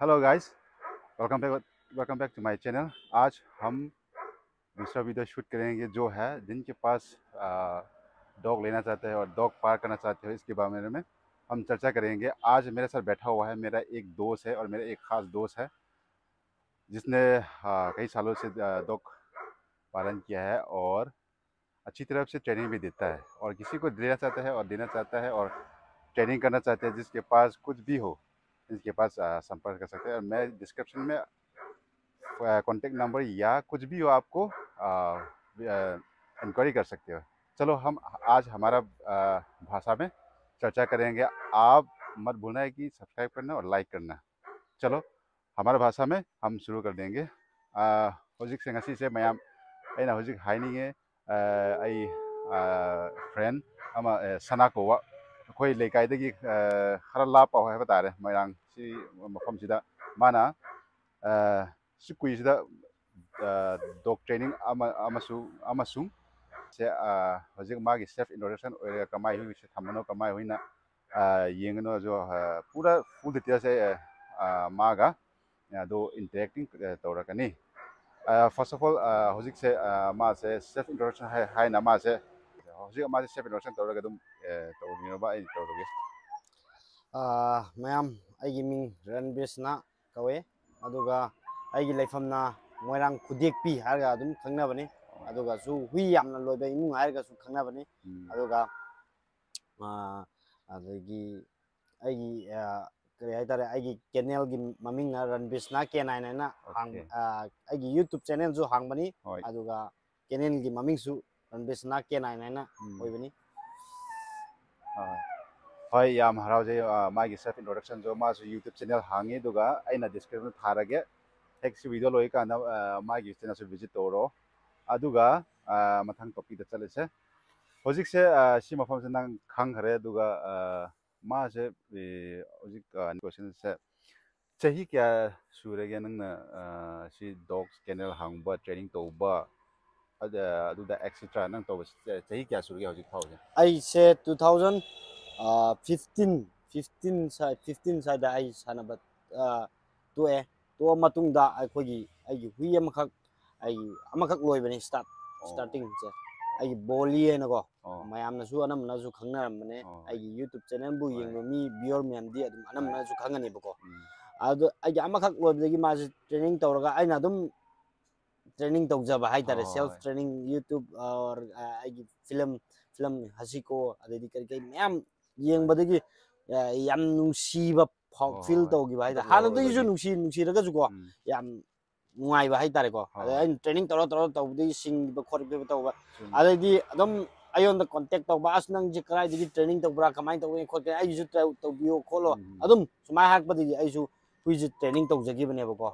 Hello guys welcome back welcome back to my channel आज हम दूसरा वीडियो शूट करेंगे जो है जिनके पास डॉग लेना चाहते हैं और डॉग पार करना चाहते हो, इसके बारे में हम चर्चा करेंगे। आज मेरे साथ बैठा हुआ है, मेरा एक दोस्त है और मेरा एक ख़ास दोस्त है, जिसने कई सालों से डॉग पालन किया है और अच्छी तरह से ट्रेनिंग भी देता है और किसी को देना चाहता है और देना चाहता है और ट्रेनिंग करना चाहते हैं, जिसके पास कुछ भी हो। इसके पास संपर्क कर सकते हैं। और मैं डिस्क्रिप्शन में कॉन्टेक्ट नंबर या कुछ भी हो आपको इंक्वायरी कर सकते हो। चलो, हम आज हमारा भाषा में चर्चा करेंगे। आप मत भूलना है कि सब्सक्राइब करना और लाइक करना। चलो, हमारा भाषा में हम शुरू कर देंगे। हजिक से ngasi se mayam aina hojik hainige ai friend ama sana ko wa khoi lekai dagi khara oire kamai hui se thamano kamai huina yengno jo pura full details se maga do interacting tawrakani first of all hojik se ma se self introduction hai hai na ma se hojik ma se self introduction tawraga dum tawni ba ai tawrage ꯃꯌꯥꯝ ꯑꯩꯒꯤ ꯃꯤꯡ ꯔꯟꯕꯤꯁꯅ ꯀꯧꯋꯦ ꯑꯗꯨꯒ ꯑꯩꯒꯤ ꯂꯩꯐꯝꯅ ꯃꯣꯏꯔꯥꯡ ꯈꯨꯗꯦꯛꯄꯤ ꯍꯥꯏꯔꯒ ꯑꯗꯨꯝ ꯈꯪꯅꯕꯅꯤ ꯑꯗꯨꯒꯁꯨ ꯍꯨꯏ ꯌꯥꯝꯅ ꯂꯣꯏꯕ ꯏꯃꯨꯡ ꯍꯥꯏꯔꯒꯁꯨ ꯈꯪꯅꯕꯅꯤ ꯑꯗꯨꯒ ꯑꯗꯒꯤ ꯑꯩꯒꯤ ꯀꯔꯤ ꯍꯥꯏꯇꯥꯔꯦ ꯑꯩꯒꯤ ꯀꯦꯅꯦꯜꯒꯤ ꯃꯃꯤꯡꯅ ꯔꯟꯕꯤꯁꯅ ꯀꯦꯅꯥꯏꯟ ꯍꯥꯏꯅ ꯑꯩꯒꯤ ꯌꯨꯇꯨꯕ ꯆꯦꯅꯦꯜꯁꯨ ꯍꯥꯡꯕꯅꯤ ꯑꯗꯨꯒ ꯀꯦꯅꯦꯜꯒꯤ ꯃꯃꯤꯡꯁꯨ ꯔꯟꯕꯤꯁꯅ ꯀꯦꯅꯥꯏꯟ ꯍꯥꯏꯅ ꯑꯣꯏꯕꯅꯤ ꯍꯣꯏ ꯌꯥꯝ ꯍꯔꯥꯎꯖꯩ ꯃꯥꯒꯤ ꯁꯦꯜꯐ ꯏꯟꯇ꯭ꯔꯣꯗꯛꯁꯟꯁꯨ ꯃꯥꯁꯨ ꯌꯨꯇ꯭ꯌꯨꯕ ꯆꯦꯅꯦꯜ ꯍꯥꯡꯉꯤ ꯑꯗꯨꯒ ꯑꯩꯅ ꯗꯤꯁꯀ꯭ꯔꯤꯞꯁꯟ ꯊꯥꯔꯒꯦ ꯍꯦꯛ ꯁꯤ ꯚꯤꯗꯤꯑꯣ ꯂꯣꯏꯀꯥꯟꯗ ꯃꯥꯒꯤ ꯆꯦꯅꯦꯜꯁꯨ ꯚꯤꯖꯤꯠ ꯇꯧꯔꯣ ꯑꯗꯨꯒ ꯃꯊꯪ ꯇꯣꯄꯤꯛꯇ ꯆꯠꯂꯁꯦ ꯍꯧꯖꯤꯛꯁꯦ ꯁꯤ ꯃꯐꯝꯁꯦ ꯅꯪ ꯈꯪꯈ꯭ꯔꯦ ꯑꯗꯨꯒ ꯃꯥꯁꯦ ꯍꯧꯖꯤꯛ ꯀꯣꯏꯁꯟꯁꯦ ꯆꯍꯤ ꯀꯌꯥ ꯁꯨꯔꯒꯦ ꯅꯪꯅ ꯁꯤ ꯗꯣꯒꯁ ꯀꯦꯅꯦꯜ ꯍꯥꯡꯕ ꯇ꯭ꯔꯦꯅꯤꯡ ꯇꯧꯕ ꯑꯗꯨꯗ ꯑꯦꯛꯁꯦꯇ꯭ꯔꯥ ꯅꯪ ꯇꯧꯕ ꯆꯍꯤ ꯀꯌꯥ ꯁꯨꯔꯒꯦ ꯍꯧꯖꯤꯛ ꯐꯥꯎꯁꯦ ꯑꯩꯁꯦ two thousand Ah, 15 sa 15 sa da ai sana bat ah, to e eh, to matung da ai khogi ai hui am khak ai am khak loi bani start starting cha. Ai boli eh e na go mayam na su anam na ju khangna mane ai youtube channel bu yeng mi bior myam di adum anam na ju khangani bu ko adu ai am khak loi bani ma training taw ra ai na dum training tok jaba hai tare self training youtube or ah, ai film film hasiko adedi kar ke mayam ꯌꯦꯡꯕꯗꯒꯤ ꯌꯥꯝ ꯅꯨꯡꯁꯤꯕ field ꯇꯧꯈꯤꯕ ꯍꯥꯏꯇꯥꯔꯦ ꯍꯥꯟꯅꯗꯒꯤꯁꯨ ꯅꯨꯡꯁꯤ ꯅꯨꯡꯁꯤꯔꯒꯁꯨꯀꯣ ꯌꯥꯝ ꯅꯨꯡꯉꯥꯏꯕ ꯍꯥꯏꯇꯥꯔꯦꯀꯣ ꯑꯗꯩ ꯑꯩꯅ ꯇ꯭ꯔꯦꯅꯤꯡ ꯇꯧꯔ ꯇꯧꯔ ꯇꯧꯕꯗꯒꯤ ꯁꯤꯡꯕ ꯈꯣꯠꯈꯤꯕ ꯇꯧꯕ ꯑꯗꯩꯗꯤ ꯑꯗꯨꯝ ꯑꯩꯉꯣꯟꯗ ꯀꯣꯟꯇꯦꯛ ꯇꯧꯕ ꯑꯁ ꯅꯪꯁꯦ ꯀꯗꯥꯏꯗꯒꯤ ꯇ꯭ꯔꯦꯅꯤꯡ ꯇꯧꯕ꯭ꯔꯥ ꯀꯃꯥꯏꯅ ꯇꯧꯒꯅꯤ ꯈꯣꯠꯀꯅꯤ ꯑꯩꯒꯤꯁꯨ ꯇꯧꯕꯤꯌꯣ ꯈꯣꯠꯂꯣ ꯑꯗꯨꯝ ꯁꯨꯃꯥꯏꯅ ꯍꯥꯏꯔꯛꯄꯗꯒꯤ ꯑꯩꯁꯨ ꯍꯨꯏꯁꯦ ꯇ꯭ꯔꯦꯅꯤꯡ ꯇꯧꯖꯈꯤꯕꯅꯦꯕꯀꯣ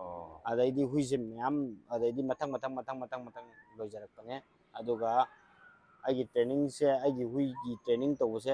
ꯑꯗꯩꯗꯤ ꯍꯨꯏꯁꯦ ꯃꯌꯥꯝ ꯑꯗꯩꯗꯤ ꯃꯊꯪ ꯃꯊꯪ ꯃꯊꯪ ꯃꯊꯪ ꯃꯊꯪ ꯂꯣꯏꯖꯔꯛꯄꯅꯦ ꯑꯗꯨꯒ ꯑꯩꯒꯤ ꯇ꯭ꯔꯦꯅꯤꯡꯁꯦ ꯑꯩꯒꯤ ꯍꯨꯏꯒꯤ ꯇ꯭ꯔꯦꯅꯤꯡ ꯇꯧꯕꯁꯦ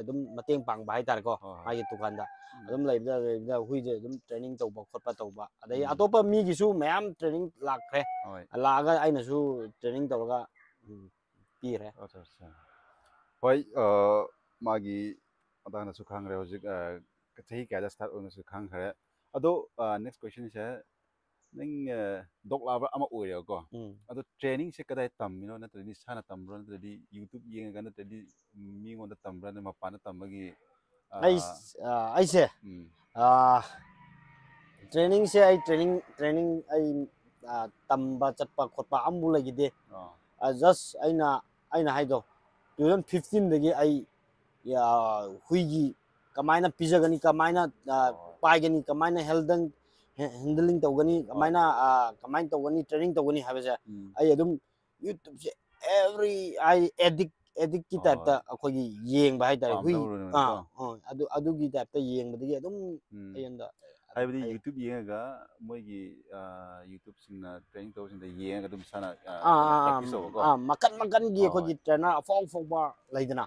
ꯑꯗꯨꯝ ꯃꯇꯦꯡ ꯄꯥꯡꯕ ꯍꯥꯏꯇꯥꯔꯦꯀꯣ ꯃꯥꯒꯤ ꯗꯨꯀꯥꯟꯗ ꯑꯗꯨꯝ ꯂꯩꯕꯗ ꯂꯩꯕꯗ ꯍꯨꯏꯁꯦ ꯑꯗꯨꯝ ꯇ꯭ꯔꯦꯅꯤꯡ ꯇꯧꯕ ꯈꯣꯠꯄ ꯇꯧꯕ ꯑꯗꯩ ꯑꯇꯣꯞꯄ ꯃꯤꯒꯤꯁꯨ ꯃꯌꯥꯝ ꯇ꯭ꯔꯦꯅꯤꯡ ꯂꯥꯛꯈ꯭ꯔꯦ ꯂꯥꯛꯑꯒ ꯑꯩꯅꯁꯨ ꯇ꯭ꯔꯦꯅꯤꯡ ꯇꯧꯔꯒ ꯄꯤꯈ꯭ꯔꯦ ꯍꯣꯏ ꯃꯥꯒꯤ ꯃꯇꯥꯡꯗꯁꯨ ꯈꯪꯈ꯭ꯔꯦ ꯍꯧꯖꯤꯛ ꯆꯍꯤ ꯀꯌꯥꯗ ꯁ꯭ꯇꯥꯔꯠ ꯑꯣꯏꯅꯁꯨ ꯈꯪꯈ꯭ꯔꯦ ꯑꯗꯣ ꯅꯦꯛꯁ ꯀꯣꯏꯁꯟꯁꯦ ꯅꯪ ꯗꯣꯛ ꯂꯥꯕꯔ ꯑꯃ ꯑꯣꯏꯔꯦꯕꯀꯣ ꯑꯗꯣ ꯇ꯭ꯔꯦꯅꯤꯡꯁꯦ ꯀꯗꯥꯏ ꯇꯝꯃꯤꯅꯣ ꯅꯠꯇ꯭ꯔꯗꯤ ꯏꯁꯥꯅ ꯇꯝꯕ꯭ꯔꯣ ꯅꯠꯇ꯭ꯔꯗꯤ ꯌꯨꯇꯨꯕ ꯌꯦꯡꯉꯒ ꯅꯠꯇ꯭ꯔꯗꯤ ꯃꯤꯉꯣꯟꯗ ꯇꯝꯕ꯭ꯔꯥ ꯅꯠꯇ꯭ꯔꯒ ꯃꯄꯥꯟꯗ ꯇꯝꯕꯒꯤ ꯑꯩꯁꯦ ꯇ꯭ꯔꯦꯅꯤꯡꯁꯦ ꯑꯩ ꯇ꯭ꯔꯦꯅꯤꯡ ꯇ꯭ꯔꯦꯅꯤꯡ ꯑꯩ ꯇꯝꯕ ꯆꯠꯄ ꯈꯣꯠꯄ ꯑꯃꯐꯥꯎ ꯂꯩꯈꯤꯗꯦ ꯖꯁ ꯑꯩꯅ ꯑꯩꯅ ꯍꯥꯏꯗꯣ ꯇꯨ ꯊꯥꯎꯖꯟ ꯐꯤꯐꯇꯤꯟꯗꯒꯤ ꯑꯩ ꯍꯨꯏꯒꯤ ꯀꯃꯥꯏꯅ ꯄꯤꯖꯒꯅꯤ ꯀꯃꯥꯏꯅ ꯄꯥꯏꯒꯅꯤ ꯀꯃꯥꯏꯅ ꯍꯦꯜꯗꯪ handling ta gani kamaina kamain ta gani training tau, gani habesa ai adum youtube se every i edit edit ki ta ta akho gi yeng bai ta hui ah adu adu gi ta ta yeng bdi adum ayen da ai bdi youtube yeng ga moi gi youtube sing na training tau, sing da yeng adum sana ah ah ah makan makan gi akho gi ta na fong fong ba lai da na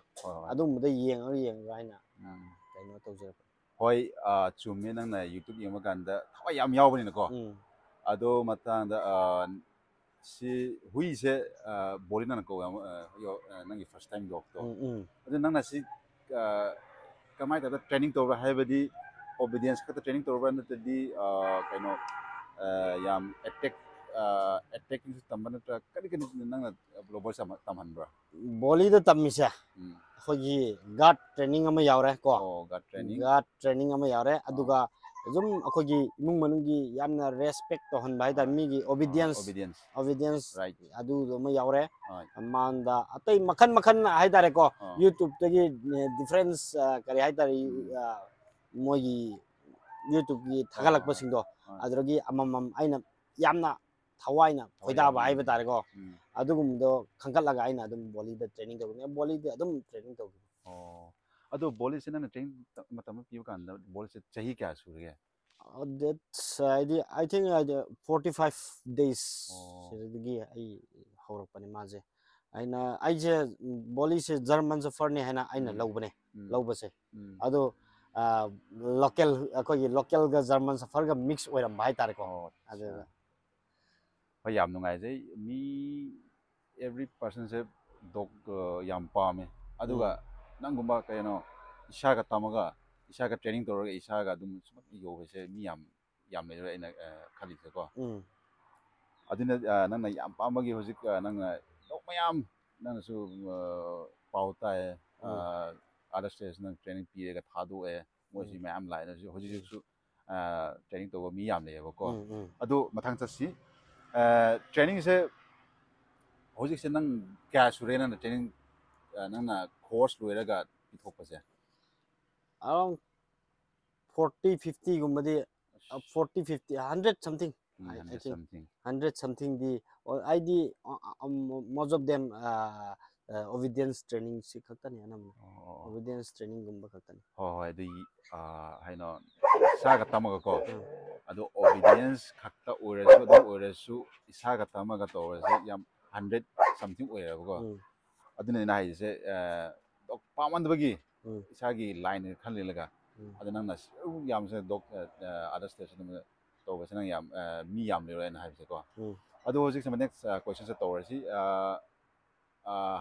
adum da yeng yeng ga na ta no ta ꯍꯣꯏ ꯑꯥ, ꯆꯨꯝꯃꯦ ꯅꯪꯅ YouTube ꯌꯦꯡꯕ ꯀꯥꯟꯗ ꯊꯋꯥꯏ ꯌꯥꯝ ꯌꯥꯎꯕꯅꯤꯅꯀꯣ ꯎꯝ ꯑꯗꯣ ꯃꯇꯥꯡꯗ ꯑꯥ, ꯁꯤ ꯍꯨꯏꯁꯦ ꯑꯥ, ꯕꯣꯂꯤ ꯅꯪꯅ ꯀꯧꯋꯦ ꯑꯃ, ꯑꯥ, ꯌꯣ- ꯑꯥ, ꯅꯪꯒꯤ ꯐꯥꯔꯁ ꯇꯥꯏꯝ ꯗꯣꯛꯇꯣ ꯎꯝ ꯎꯝ ꯑꯗꯨ ꯅꯪꯅ ꯁꯤ ꯑꯥ, ꯀꯃꯥꯏꯅ ꯇꯧꯔꯒ ꯇ꯭ꯔꯦꯅꯤꯡ ꯇꯧꯕ꯭ꯔꯥ ꯍꯥꯏꯕꯗꯤ ꯑꯣꯕꯤꯗꯤꯌꯦꯟꯁ ꯈꯛꯇ ꯇ꯭ꯔꯦꯅꯤꯡ ꯇꯧꯕ꯭ꯔꯥ ꯅꯠꯇ꯭ꯔꯗꯤ ꯑꯥ, ꯀꯩꯅꯣ ꯑꯥ, ꯌꯥꯝ ꯑꯦꯇꯦꯛ ꯑꯦꯇꯦꯛꯀꯤꯡꯁꯨ ꯇꯝꯕ ꯅꯠꯇ꯭ꯔꯒ ꯀꯔꯤ ꯀꯔꯤ ꯅꯪꯅ ꯒ꯭ꯂꯣꯕꯜ ꯇꯝꯍꯟꯕ꯭ꯔꯥ ꯕꯣꯂꯤꯗ ꯇꯝꯃꯤꯁꯦ ꯎꯝ. ꯑꯩꯈꯣꯏꯒꯤ ꯒꯥꯔꯗ ꯇ꯭ꯔꯦꯅꯤꯡ ꯑꯃ ꯌꯥꯎꯔꯦ ꯀꯣ ꯑꯣ ꯒꯥꯔꯗ ꯇ꯭ꯔꯦꯅꯤꯡ ꯒꯥꯔꯗ ꯇ꯭ꯔꯦꯅꯤꯡ ꯑꯃ ꯌꯥꯎꯔꯦ ꯑꯗꯨꯒ ꯑꯗꯨꯝ ꯑꯩꯈꯣꯏꯒꯤ ꯏꯃꯨꯡ ꯃꯅꯨꯡꯒꯤ ꯌꯥꯝꯅ ꯔꯦꯁꯄꯦꯛ ꯇꯧꯍꯟꯕ ꯍꯥꯏꯇꯥꯔꯦ ꯃꯤꯒꯤ ꯑꯣꯕꯤꯗꯤꯌꯟꯁ ꯑꯣꯕꯤꯗꯤꯌꯦꯟꯁ ꯑꯣꯕꯤꯗꯤꯌꯟꯁ ꯔꯥꯏꯠ ꯑꯗꯨꯗꯣ ꯑꯃ ꯌꯥꯎꯔꯦ ꯍꯣꯏ ꯃꯥꯡꯗ ꯑꯇꯩ ꯃꯈꯟ ꯃꯈꯟ ꯍꯥꯏꯇꯥꯔꯦꯀꯣ ꯑꯥ. ꯌꯨꯇꯨꯕꯇꯒꯤ ꯗꯤꯐ꯭ꯔꯦꯟꯁ ꯀꯔꯤ ꯍꯥꯏꯇꯥꯔꯦ ꯎꯝ. ꯑꯥ, ꯃꯣꯏꯒꯤ ꯌꯨꯇꯨꯕꯀꯤ ꯊꯥꯒꯠꯂꯛꯄꯁꯤꯡꯗꯣ ꯍꯣꯏ. ꯑꯗꯨꯗꯒꯤ ꯑꯃꯃꯝ ꯑꯩꯅ ꯌꯥꯝꯅ ꯊꯋꯥꯏꯅ ꯈꯣꯏꯗꯥꯕ ꯌꯥꯎꯅ ꯍꯥꯏꯕ ꯇꯥꯔꯦꯀꯣ ꯎꯝ. ꯑꯗꯨꯒꯨꯝꯕꯗꯣ ꯈꯟꯒꯠꯂꯒ ꯑꯩꯅ ꯑꯗꯨꯝ ꯕꯣꯂꯤꯗ ꯇ꯭ꯔꯦꯅꯤꯡ ꯇꯧꯕꯅꯦ ꯕꯣꯂꯤꯗ ꯑꯗꯨꯝ ꯇ꯭ꯔꯦꯅꯤꯡ ꯇꯧꯈꯤ ꯑꯣ ꯑꯗꯣ ꯕꯣꯂꯤꯁꯦ ꯅꯪꯅ ꯇ꯭ꯔꯦꯅꯤꯡ ꯃꯇꯝ ꯑꯃ ꯄꯤꯕ ꯀꯥꯟꯗ ꯕꯣꯂꯤꯁꯦ ꯆꯍꯤ ꯀꯌꯥ ꯁꯨꯔꯒꯦ ꯗꯦꯠꯁ ꯍꯥꯏꯗꯤ I think forty five days ꯑꯣ. ꯁꯤꯗꯒꯤ ꯑꯩ ꯍꯧꯔꯛꯄꯅꯦ ꯃꯥꯁꯦ ꯑꯩꯅ ꯑꯩꯁꯦ ꯕꯣꯂꯤꯁꯦ ꯖꯔꯃꯟ ꯖꯐꯔꯅꯤ ꯍꯥꯏꯅ ꯑꯩꯅ ꯎꯝ. ꯂꯧꯕꯅꯦ ꯎꯝ. ꯂꯧꯕꯁꯦ ꯎꯝ. ꯑꯗꯣ ꯂꯣꯀꯦꯜ ꯑꯩꯈꯣꯏꯒꯤ ꯂꯣꯀꯦꯜꯒ ꯖꯔꯃꯟ ꯁꯐꯔꯒ ꯃꯤꯛꯁ ꯑꯣꯏꯔꯝꯕ ꯍꯥꯏꯇꯥꯔꯦꯀꯣ ꯑꯣ ꯑꯗꯨꯗ ꯑꯠꯆꯥ. ꯍꯣꯏ ꯌꯥꯝ ꯅꯨꯡꯉꯥꯏꯖꯩ ꯃꯤ ꯑꯦꯕ꯭ꯔꯤ ꯄꯥꯔꯁꯟꯁꯦ ꯗꯣꯛ ꯌꯥꯝ ꯄꯥꯝꯃꯦ ꯑꯗꯨꯒ ꯅꯪꯒꯨꯝꯕ ꯀꯩꯅꯣ ꯏꯁꯥꯒ ꯇꯝꯃꯒ ꯏꯁꯥꯒ ꯇ꯭ꯔꯦꯅꯤꯡ ꯇꯧꯔꯒ ꯏꯁꯥꯒ ꯑꯗꯨꯝ ꯁꯨꯃꯥꯏꯅ ꯌꯣꯒꯁꯦ ꯃꯤ ꯌꯥꯝ ꯌꯥꯝ ꯂꯩꯔꯣꯏ ꯑꯩꯅ ꯑꯥ, ꯈꯜꯂꯤꯁꯦꯀꯣ ꯎꯝ ꯑꯗꯨꯅ ꯑꯥ, ꯅꯪꯅ ꯌꯥꯝ ꯄꯥꯝꯕꯒꯤ ꯍꯧꯖꯤꯛ ꯑꯥ, ꯅꯪꯅ ꯗꯣꯛ ꯃꯌꯥꯝ ꯅꯪꯅꯁꯨ ꯑꯥ, ꯄꯥꯎ ꯇꯥꯏꯌꯦ ꯎꯝ. ꯑꯥꯗꯔ ꯁ꯭ꯇꯦꯠꯁ ꯅꯪ ꯇ꯭ꯔꯦꯅꯤꯡ ꯄꯤꯔꯒ ꯊꯥꯗꯣꯛꯑꯦ ꯃꯣꯏꯁꯤ ꯃꯌꯥꯝ ꯂꯥꯛꯑꯦ ꯍꯧꯖꯤꯛ ꯍꯧꯖꯤꯛꯁꯨ ꯇ꯭ꯔꯦꯅꯤꯡ ꯇꯧꯕ ꯃꯤ ꯌꯥꯝ ꯂꯩꯌꯦꯕꯀꯣ ꯎꯝ ꯎꯝ ꯑꯗꯨ ꯃꯊꯪ ꯆꯠꯁꯤ ꯇ꯭ꯔꯦꯅꯤꯡꯁꯦ ꯍꯧꯖꯤꯛꯁꯦ ꯅꯪ ꯀꯌꯥ ꯁꯨꯔꯦ ꯅꯪꯅ ꯇ꯭ꯔꯦꯅꯤꯡ ꯅꯪꯅ ꯀꯣꯔꯁ ꯂꯣꯏꯔꯒ ꯄꯤꯊꯣꯛꯄꯁꯦ ꯑꯔꯥꯎꯟ ꯐꯣꯔꯇꯤ ꯐꯤꯐꯇꯤꯒꯨꯝꯕꯗꯤ forty fifty hundred something I hundred thing something hundred ꯁꯝꯊꯤꯡꯗꯤ ꯑꯩꯗꯤ ꯃꯣꯁ ꯑꯣꯐ ꯗꯦꯝ ꯑꯣꯕꯤꯗꯤꯌꯟꯁ ꯇ꯭ꯔꯦꯅꯤꯡꯁꯤ ꯈꯛꯇꯅꯤ ꯑꯅꯝꯕ ꯑꯣ ꯑꯣꯕꯤꯗꯤꯌꯟꯁ ꯇ꯭ꯔꯦꯅꯤꯡꯒꯨꯝꯕ ꯈꯛꯇꯅꯤ ꯍꯣꯏ ꯍꯣꯏ ꯑꯗꯨ ꯍꯥꯏꯅꯣ ꯏꯁꯥꯒ ꯇꯝꯃꯒꯀꯣ ꯎꯝ. ꯑꯗꯣ ꯑꯣꯕꯤꯗꯤꯌꯦꯟꯁ ꯈꯛꯇ ꯑꯣꯏꯔꯁꯨ ꯑꯗꯨ ꯑꯣꯏꯔꯁꯨ ꯏꯁꯥꯒ ꯇꯝꯃꯒ ꯇꯧꯔꯁꯨ ꯌꯥꯝ ꯍꯟꯗ꯭ꯔꯦꯠ ꯁꯝꯊꯤꯡ ꯑꯣꯏꯌꯦꯕꯀꯣ ꯎꯝ ꯑꯗꯨꯅ ꯑꯩꯅ ꯍꯥꯏꯔꯤꯁꯦ ꯄꯥꯝꯃꯟꯗꯕꯒꯤ ꯎꯝ ꯏꯁꯥꯒꯤ ꯂꯥꯏꯟ ꯈꯜꯂꯒ ꯎꯝ ꯑꯗ ꯅꯪꯅ ꯌꯥꯝꯁꯦ ꯗꯣꯛ ꯑꯥꯗꯔ ꯁ꯭ꯇꯦꯠꯁ ꯑꯗꯨꯝ ꯇꯧꯕꯁꯦ ꯅꯪ ꯌꯥꯝ ꯃꯤ ꯌꯥꯝ ꯂꯩꯔꯣꯏꯅ ꯍꯥꯏꯕꯁꯦꯀꯣ ꯎꯝ ꯑꯗꯣ ꯍꯧꯖꯤꯛꯁꯦ ꯅꯦꯛꯁ ꯀꯣꯏꯁꯟꯁꯦ ꯇꯧꯔꯁꯤ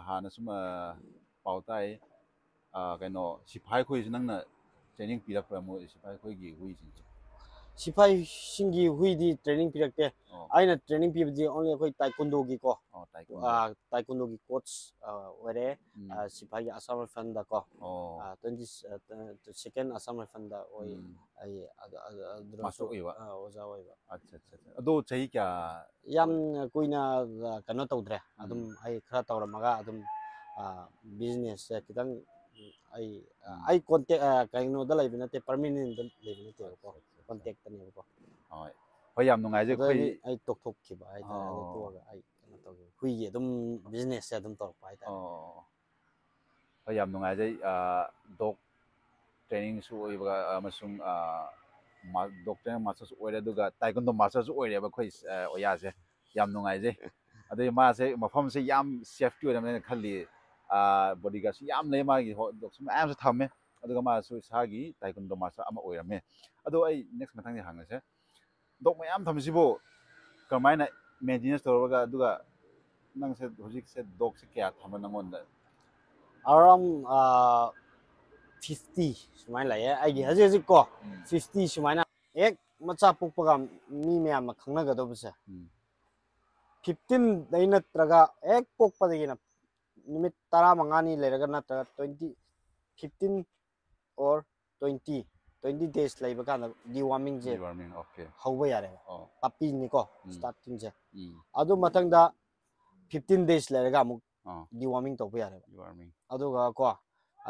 ꯍꯥꯟꯅ ꯁꯨꯝ ꯄꯥꯎ ꯇꯥꯏ ꯀꯩꯅꯣ ꯁꯤꯐꯥꯏ ꯈꯣꯏꯁꯨ ꯅꯪꯅ ꯇ꯭ꯔꯦꯅꯤꯡ ꯄꯤꯔꯛꯄ꯭ꯔꯥ ꯃꯣꯏ ꯁꯤꯐꯥꯏ ꯈꯣꯏꯒꯤ ꯍꯨꯏꯁꯤꯡꯁꯦ ꯁꯤꯐꯥꯏꯁꯤꯡꯒꯤ ꯍꯨꯏꯗꯤ ꯇ꯭ꯔꯦꯅꯤꯡ ꯄꯤꯔꯛꯇꯦ ꯑꯣ ꯑꯩꯅ ꯇ꯭ꯔꯦꯅꯤꯡ ꯄꯤꯕꯗꯤ ꯑꯣꯟꯂꯤ ꯑꯩꯈꯣꯏ ꯇꯥꯏꯀꯨꯟꯗꯣꯒꯤꯀꯣ ꯑꯣ ꯇꯥꯏꯀꯨꯟꯗꯣ ꯇꯥꯏꯀꯨꯟꯗꯣꯒꯤ ꯀꯣꯆ ꯑꯣꯏꯔꯦ ꯎꯝ. ꯁꯤꯐꯥꯏꯒꯤ ꯑꯁꯥꯝ ꯔꯥꯏꯐꯜꯗ ꯀꯣ ꯑꯣ ꯇ꯭ꯋꯦꯟꯇꯤ ꯁꯦꯀꯦꯟ ꯑꯁꯥꯝ ꯔꯥꯏꯐꯜꯗ ꯑꯣꯏ ꯎꯝ. ꯑꯩ ꯃꯥꯁꯇꯔ ꯑꯗꯨꯗꯁꯨ ꯑꯣꯏꯕ ꯑꯣꯖꯥ ꯑꯣꯏꯕ ꯑꯠꯆꯥ ꯑꯠꯆꯥ ꯑꯗꯣ ꯆꯍꯤ ꯀꯌꯥ ꯌꯥꯝ ꯀꯨꯏꯅ ꯀꯩꯅꯣ ꯇꯧꯗ꯭ꯔꯦ ꯎꯝ. ꯑꯗꯨꯝ ꯑꯩ ꯈꯔ ꯇꯧꯔꯝꯃꯒ ꯑꯗꯨꯝ ꯕꯤꯖꯤꯅꯦꯁꯁꯦ ꯈꯤꯇꯪ ꯑꯩ ꯎꯝ. ꯑꯩ ꯀꯣꯟꯇꯦꯛ ꯀꯩꯅꯣꯗ ꯂꯩꯕ ꯅꯠꯇꯦ ꯄꯔꯃꯤꯅꯦꯟꯗ ꯂꯩꯕ ꯅꯠꯇꯦꯕꯀꯣ ꯑꯠꯆꯥ ꯑꯠꯆꯥ ꯑꯠꯆꯥ. ꯀꯣꯟꯇꯦꯛꯇꯅꯦꯕꯀꯣ ꯍꯣꯏ ꯍꯣꯏ ꯌꯥꯝ ꯅꯨꯡꯉꯥꯏꯖꯩ ꯑꯩꯈꯣꯏ ꯑꯗꯨꯗꯒꯤ ꯑꯩ ꯇꯣꯛꯊꯣꯛꯈꯤꯕ ꯍꯥꯏꯇꯥꯔꯦ ꯑꯗꯨ ꯑꯣ ꯇꯣꯛꯑꯒ ꯑꯩ ꯀꯩꯅꯣ ꯇꯧꯒꯦ ꯍꯨꯏꯒꯤ ꯑꯗꯨꯝ ꯕꯤꯖꯤꯅꯦꯁꯁꯦ ꯑꯗꯨꯝ ꯇꯧꯔꯛꯄ ꯍꯥꯏꯇꯥꯔꯦ ꯑꯣ ꯍꯣꯏ ꯌꯥꯝ ꯅꯨꯡꯉꯥꯏꯖꯩ ꯗꯣꯛ ꯇ꯭ꯔꯦꯅꯤꯡꯁꯨ ꯑꯣꯏꯕ ꯑꯃꯁꯨꯡ ꯗꯣꯛꯇꯔ ꯃꯥꯁꯇꯔꯁꯨ ꯑꯣꯏꯔꯦ ꯑꯗꯨꯒ ꯇꯥꯏꯀꯨꯟꯗꯣ ꯃꯥꯁꯇꯔꯁꯨ ꯑꯣꯏꯔꯦꯕ ꯑꯩꯈꯣꯏ ꯑꯣꯌꯥꯁꯦ ꯌꯥꯝ ꯅꯨꯡꯉꯥꯏꯖꯩ ꯑꯗꯩ ꯃꯥꯁꯦ ꯃꯐꯝꯁꯦ ꯌꯥꯝ ꯁꯦꯐꯇꯤ ꯑꯣꯏꯔꯝꯃꯦꯅ ꯈꯜꯂꯤ ꯕꯣꯗꯤꯒꯥꯔꯗꯁꯨ ꯌꯥꯝ ꯂꯩ ꯃꯥꯒꯤ ꯗꯣꯛꯁꯨ ꯃꯌꯥꯝꯁꯨ ꯊꯝꯃꯦ ꯑꯗꯨꯒ ꯃꯥꯁꯨ ꯏꯁꯥꯒꯤ ꯇꯥꯏꯀꯨꯟꯗꯣ ꯃꯥꯁꯇꯔ ꯑꯃ ꯑꯣꯏꯔꯝꯃꯦ ꯑꯗꯣ ꯑꯩ ꯅꯦꯛꯁ ꯃꯊꯪꯗ ꯍꯪꯉꯁꯦ ꯗꯣꯛ ꯃꯌꯥꯝ ꯊꯝꯃꯤꯁꯤꯕꯨ ꯀꯃꯥꯏꯅ ꯃꯦꯟꯇꯦꯅꯦꯟꯁ ꯇꯧꯔꯒ ꯑꯗꯨꯒ ꯅꯪꯁꯦ ꯍꯧꯖꯤꯛꯁꯦ ꯗꯣꯛꯁꯦ ꯀꯌꯥ ꯊꯝꯕ ꯅꯪꯉꯣꯟꯗ ꯑꯔꯥꯎꯟ ꯐꯤꯐꯇꯤ ꯁꯨꯃꯥꯏꯅ ꯂꯩꯌꯦ ꯑꯩꯒꯤ ꯍꯧꯖꯤꯛ ꯍꯧꯖꯤꯛ ꯀꯣ ꯎꯝ. ꯐꯤꯐꯇꯤ ꯁꯨꯃꯥꯏꯅ ꯍꯦꯛ ꯃꯆꯥ ꯄꯣꯛꯄꯒ ꯃꯤ ꯃꯌꯥꯝꯅ ꯈꯪꯅꯒꯗꯧꯕꯁꯦ ꯎꯝ. ꯐꯤꯐꯇꯤꯟꯗꯩ ꯅꯠꯇ꯭ꯔꯒ ꯍꯦꯛ ꯄꯣꯛꯄꯗꯒꯤꯅ ꯅꯨꯃꯤꯠ ꯇꯔꯥ ꯃꯉꯥꯅꯤ ꯂꯩꯔꯒ ꯅꯠꯇ꯭ꯔꯒ twenty fifteen or twenty twenty days ꯂꯩꯕ ꯀꯥꯟꯗ ꯗꯤꯋꯥꯔꯃꯤꯡꯁꯦ ꯗꯤꯋꯥꯔꯃꯤꯡ ꯑꯣꯀꯦ ꯍꯧꯕ ꯌꯥꯔꯦꯕ ꯑꯣ ꯄꯥꯄꯤꯅꯤꯀꯣ ꯎꯝ. ꯁ꯭ꯇꯥꯔꯇꯤꯡꯁꯦ ꯎꯝ ꯑꯗꯨ ꯃꯊꯪꯗ ꯐꯤꯐꯇꯤꯟ ꯗꯦꯖ ꯂꯩꯔꯒ ꯑꯃꯨꯛ ꯑꯥ ꯗꯤꯋꯥꯔꯃꯤꯡ ꯇꯧꯕ ꯌꯥꯔꯦꯕ ꯗꯤꯋꯥꯔꯃꯤꯡ ꯑꯗꯨꯒ ꯀꯣ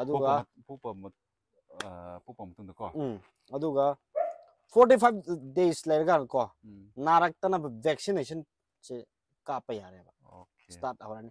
ꯑꯗꯨꯒ ꯄꯣꯛꯄ ꯄꯣꯛꯄ ꯄꯣꯛꯄ ꯃꯇꯨꯡꯗꯀꯣ ꯎꯝ ꯑꯗꯨꯒ ꯐꯣꯔꯇꯤ ꯐꯥꯏꯚ ꯗꯦꯖ ꯂꯩꯔꯀꯥꯟꯗ ꯀꯣ ꯎꯝ ꯅꯥꯔꯛꯇꯅꯕ ꯚꯦꯛꯁꯤꯅꯦꯁꯟꯁꯦ ꯀꯥꯞꯄ ꯌꯥꯔꯦꯕ ꯑꯣꯀꯦ ꯁ꯭ꯇꯥꯔꯠ ꯍꯧꯔꯅꯤ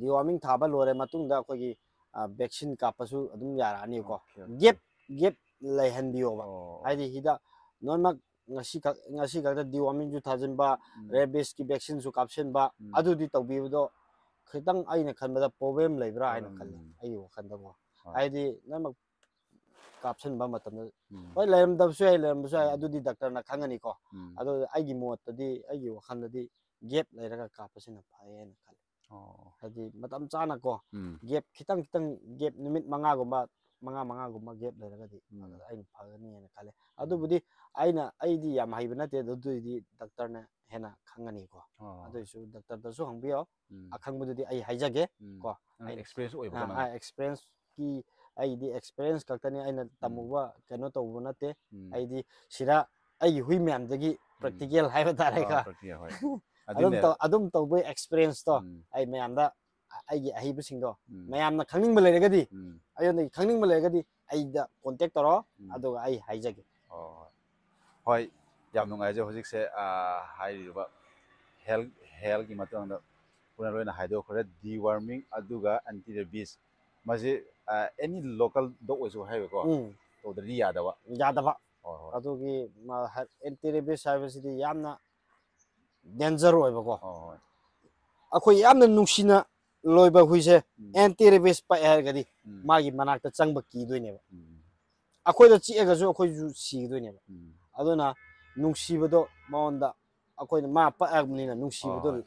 ꯗꯤꯋꯥꯔꯃꯤꯡ ꯊꯥꯕ ꯂꯣꯏꯔ ꯃꯇꯨꯡꯗ ꯑꯩꯈꯣꯏꯒꯤ ꯚꯦꯛꯁꯤꯟ ꯀꯥꯞꯄꯁꯨ ꯑꯗꯨꯝ ꯌꯥꯔꯛꯑꯅꯤꯀꯣ ꯑꯣꯀꯦ, ꯑꯣꯀꯦ. ꯒꯦꯞ ꯒꯦꯞ ꯂꯩꯍꯟꯕꯤꯌꯣꯕ ꯑꯣ. ꯍꯥꯏꯗꯤ ꯍꯤꯗꯥꯛ ꯂꯣꯏꯅꯃꯛ ꯉꯁꯤ ꯈꯛ ꯉꯁꯤ ꯈꯛꯇ ꯗꯤꯋꯥꯔꯃꯤꯡꯁꯨ ꯊꯥꯖꯤꯟꯕ ꯎꯝ. ꯔꯦꯕꯤꯁꯀꯤ ꯚꯦꯛꯁꯤꯟꯁꯨ ꯀꯥꯞꯁꯤꯟꯕ ꯎꯝ. ꯑꯗꯨꯗꯤ ꯇꯧꯕꯤꯕꯗꯣ ꯈꯤꯇꯪ ꯑꯩꯅ ꯈꯟꯕꯗ ꯄ꯭ꯔꯣꯕ꯭ꯂꯦꯝ ꯂꯩꯕ꯭ꯔꯥ ꯍꯥꯏꯅ ꯄ꯭ꯔꯣꯕ꯭ꯂꯦꯝ, ꯈꯜꯂꯤ ꯎꯝ. ꯑꯩꯒꯤ ꯋꯥꯈꯜꯗꯀꯣ ꯍꯣꯏ. ꯍꯥꯏꯗꯤ ꯂꯣꯏꯅꯃꯛ ꯀꯥꯞꯁꯤꯟꯕ ꯃꯇꯝꯗ ꯎꯝ. ꯍꯣꯏ ꯂꯩꯔꯝꯗꯕꯁꯨ ꯌꯥꯏ ꯂꯩꯔꯝꯕꯁꯨ ꯌꯥꯏ ꯎꯝ. ꯑꯗꯨꯗꯤ ꯗꯥꯛꯇꯔꯅ ꯈꯪꯒꯅꯤꯀꯣ ꯎꯝ. ꯑꯗꯣ ꯑꯩꯒꯤ ꯃꯣꯠꯇꯗꯤ ꯑꯩꯒꯤ ꯋꯥꯈꯜꯗꯗꯤ ꯒꯦꯞ ꯂꯩꯔꯒ ꯀꯥꯞꯄꯁꯤꯅ ꯐꯩ ꯍꯥꯏꯅ ꯈꯜꯂꯤ ꯑꯣ. ꯍꯥꯏꯗꯤ ꯃꯇꯝ ꯆꯥꯅꯀꯣ ꯎꯝ. ꯒꯦꯞ ꯈꯤꯇꯪ ꯈꯤꯇꯪ ꯒꯦꯞ ꯅꯨꯃꯤꯠ ꯃꯉꯥꯒꯨꯝꯕ ꯃꯉꯥ ꯃꯉꯥꯒꯨꯝꯕ ꯒꯦꯞ ꯂꯩꯔꯒꯗꯤ ꯎꯝ. ꯑꯗꯨꯗ ꯑꯩꯅ ꯐꯒꯅꯤ ꯍꯥꯏꯅ ꯈꯜꯂꯦ ꯑꯗꯨꯕꯨꯗꯤ ꯑꯩꯅ ꯑꯩꯗꯤ ꯌꯥꯝ ꯍꯩꯕ ꯅꯠꯇꯦ ꯑꯗꯨꯏꯗꯤ ꯗꯥꯛꯇꯔꯅ ꯍꯦꯟꯅ ꯈꯪꯒꯅꯤꯀꯣ ꯑꯣ. ꯑꯗꯨꯏꯁꯨ ꯗꯥꯛꯇꯔꯗꯁꯨ ꯍꯪꯕꯤꯌꯣ ꯎꯝ. ꯑꯈꯪꯕꯗꯨꯗꯤ ꯑꯩ ꯍꯥꯏꯖꯒꯦ ꯎꯝ. ꯀꯣ ꯅꯪ ꯑꯩꯅ ꯑꯦꯛꯁꯄꯤꯔꯤꯌꯦꯟꯁ ꯑꯣꯏꯕꯀꯣ ꯅꯪ ꯑꯦꯛꯁꯄꯤꯔꯤꯌꯦꯟꯁꯀꯤ ꯑꯩꯗꯤ ꯑꯦꯛꯁꯄꯤꯔꯤꯌꯦꯟꯁ ꯈꯛꯇꯅꯤ ꯑꯩꯅ ꯇꯝꯃꯨꯕ ꯀꯩꯅꯣ ꯇꯧꯕ ꯅꯠꯇꯦ ꯎꯝ. ꯑꯩꯗꯤ ꯁꯤꯗ ꯑꯩꯒꯤ ꯍꯨꯏ ꯃꯌꯥꯝꯗꯒꯤ ꯄ꯭ꯔꯦꯛꯇꯤꯀꯦꯜ ꯍꯥꯏꯕ ꯑꯥ, ꯇꯥꯔꯦꯀꯣ ꯄ꯭ꯔꯛꯇꯤꯌꯥ, ꯍꯣꯏ. ꯑꯗꯨꯝ ꯑꯗꯨꯅꯦ. ꯇꯧ ꯑꯗꯨꯝ ꯇꯧꯕꯩ ꯑꯦꯛꯁꯄꯤꯔꯤꯌꯦꯟꯁꯇꯣ ꯎꯝ. ꯑꯩ ꯃꯌꯥꯝꯗ ꯑꯩꯒꯤ ꯑꯍꯩꯕꯁꯤꯡꯗꯣ ꯎꯝ. ꯃꯌꯥꯝꯅ ꯈꯪꯅꯤꯡꯕ ꯂꯩꯔꯒꯗꯤ ꯎꯝ. ꯑꯩꯉꯣꯟꯗꯒꯤ ꯈꯪꯅꯤꯡꯕ ꯂꯩꯔꯒꯗꯤ ꯑꯩꯗ ꯀꯣꯟꯇꯦꯛ ꯇꯧꯔꯣ ꯎꯝ. ꯑꯗꯨꯒ ꯑꯩ ꯍꯥꯏꯖꯒꯦ ꯑꯣ ꯍꯣꯏ ꯍꯣꯏ ꯌꯥꯝ ꯅꯨꯡꯉꯥꯏꯖꯩ ꯍꯧꯖꯤꯛꯁꯦ ꯑꯥ, ꯍꯥꯏꯔꯤꯕ ꯍꯦꯜ ꯍꯦꯜꯒꯤ ꯃꯇꯥꯡꯗ ꯄꯨꯟꯅ ꯂꯣꯏꯅ ꯍꯥꯏꯗꯣꯛꯈ꯭ꯔꯦ ꯗꯤꯋꯥꯔꯃꯤꯡ ꯑꯗꯨꯒ ꯑꯦꯟꯇꯤ ꯔꯦꯕꯤꯁ ꯃꯁꯤ ꯑꯦꯅꯤ ꯂꯣꯀꯦꯜ ꯗꯣꯛ ꯑꯣꯏꯁꯨ ꯍꯥꯏꯕꯀꯣ ꯎꯝ ꯇꯧꯗ꯭ꯔꯗꯤ ꯌꯥꯗꯕ ꯌꯥꯗꯕ ꯍꯣꯏ ꯍꯣꯏ ꯑꯗꯨꯒꯤ ꯑꯦꯟꯇꯤ ꯔꯦꯕꯤꯁ ꯍꯥꯏꯕꯁꯤꯗꯤ ꯌꯥꯝꯅ ꯗꯦꯟꯖꯔ ꯑꯣꯏꯕꯀꯣ ꯍꯣꯏ ꯍꯣꯏ ꯑꯩꯈꯣꯏ ꯌꯥꯝꯅ ꯅꯨꯡꯁꯤꯅ ꯂꯣꯏꯕ ꯍꯨꯏꯁꯦ ꯎꯝ. ꯑꯦꯟꯇꯤ ꯔꯦꯕꯤꯁ ꯄꯛꯑꯦ ꯍꯥꯏꯔꯒꯗꯤ ꯎꯝ. ꯃꯥꯒꯤ ꯃꯅꯥꯛꯇ ꯆꯪꯕ ꯀꯤꯗꯣꯏꯅꯦꯕ ꯎꯝ. ꯑꯩꯈꯣꯏꯗ ꯆꯤꯛꯑꯒꯁꯨ ꯑꯩꯈꯣꯏꯁꯨ ꯁꯤꯒꯗꯣꯏꯅꯦꯕ ꯎꯝ. ꯑꯗꯨꯅ ꯅꯨꯡꯁꯤꯕꯗꯣ ꯃꯉꯣꯟꯗ ꯑꯩꯈꯣꯏꯅ ꯃꯥ ꯄꯛꯑꯕꯅꯤꯅ ꯅꯨꯡꯁꯤꯕꯗꯣ ꯍꯣꯏ.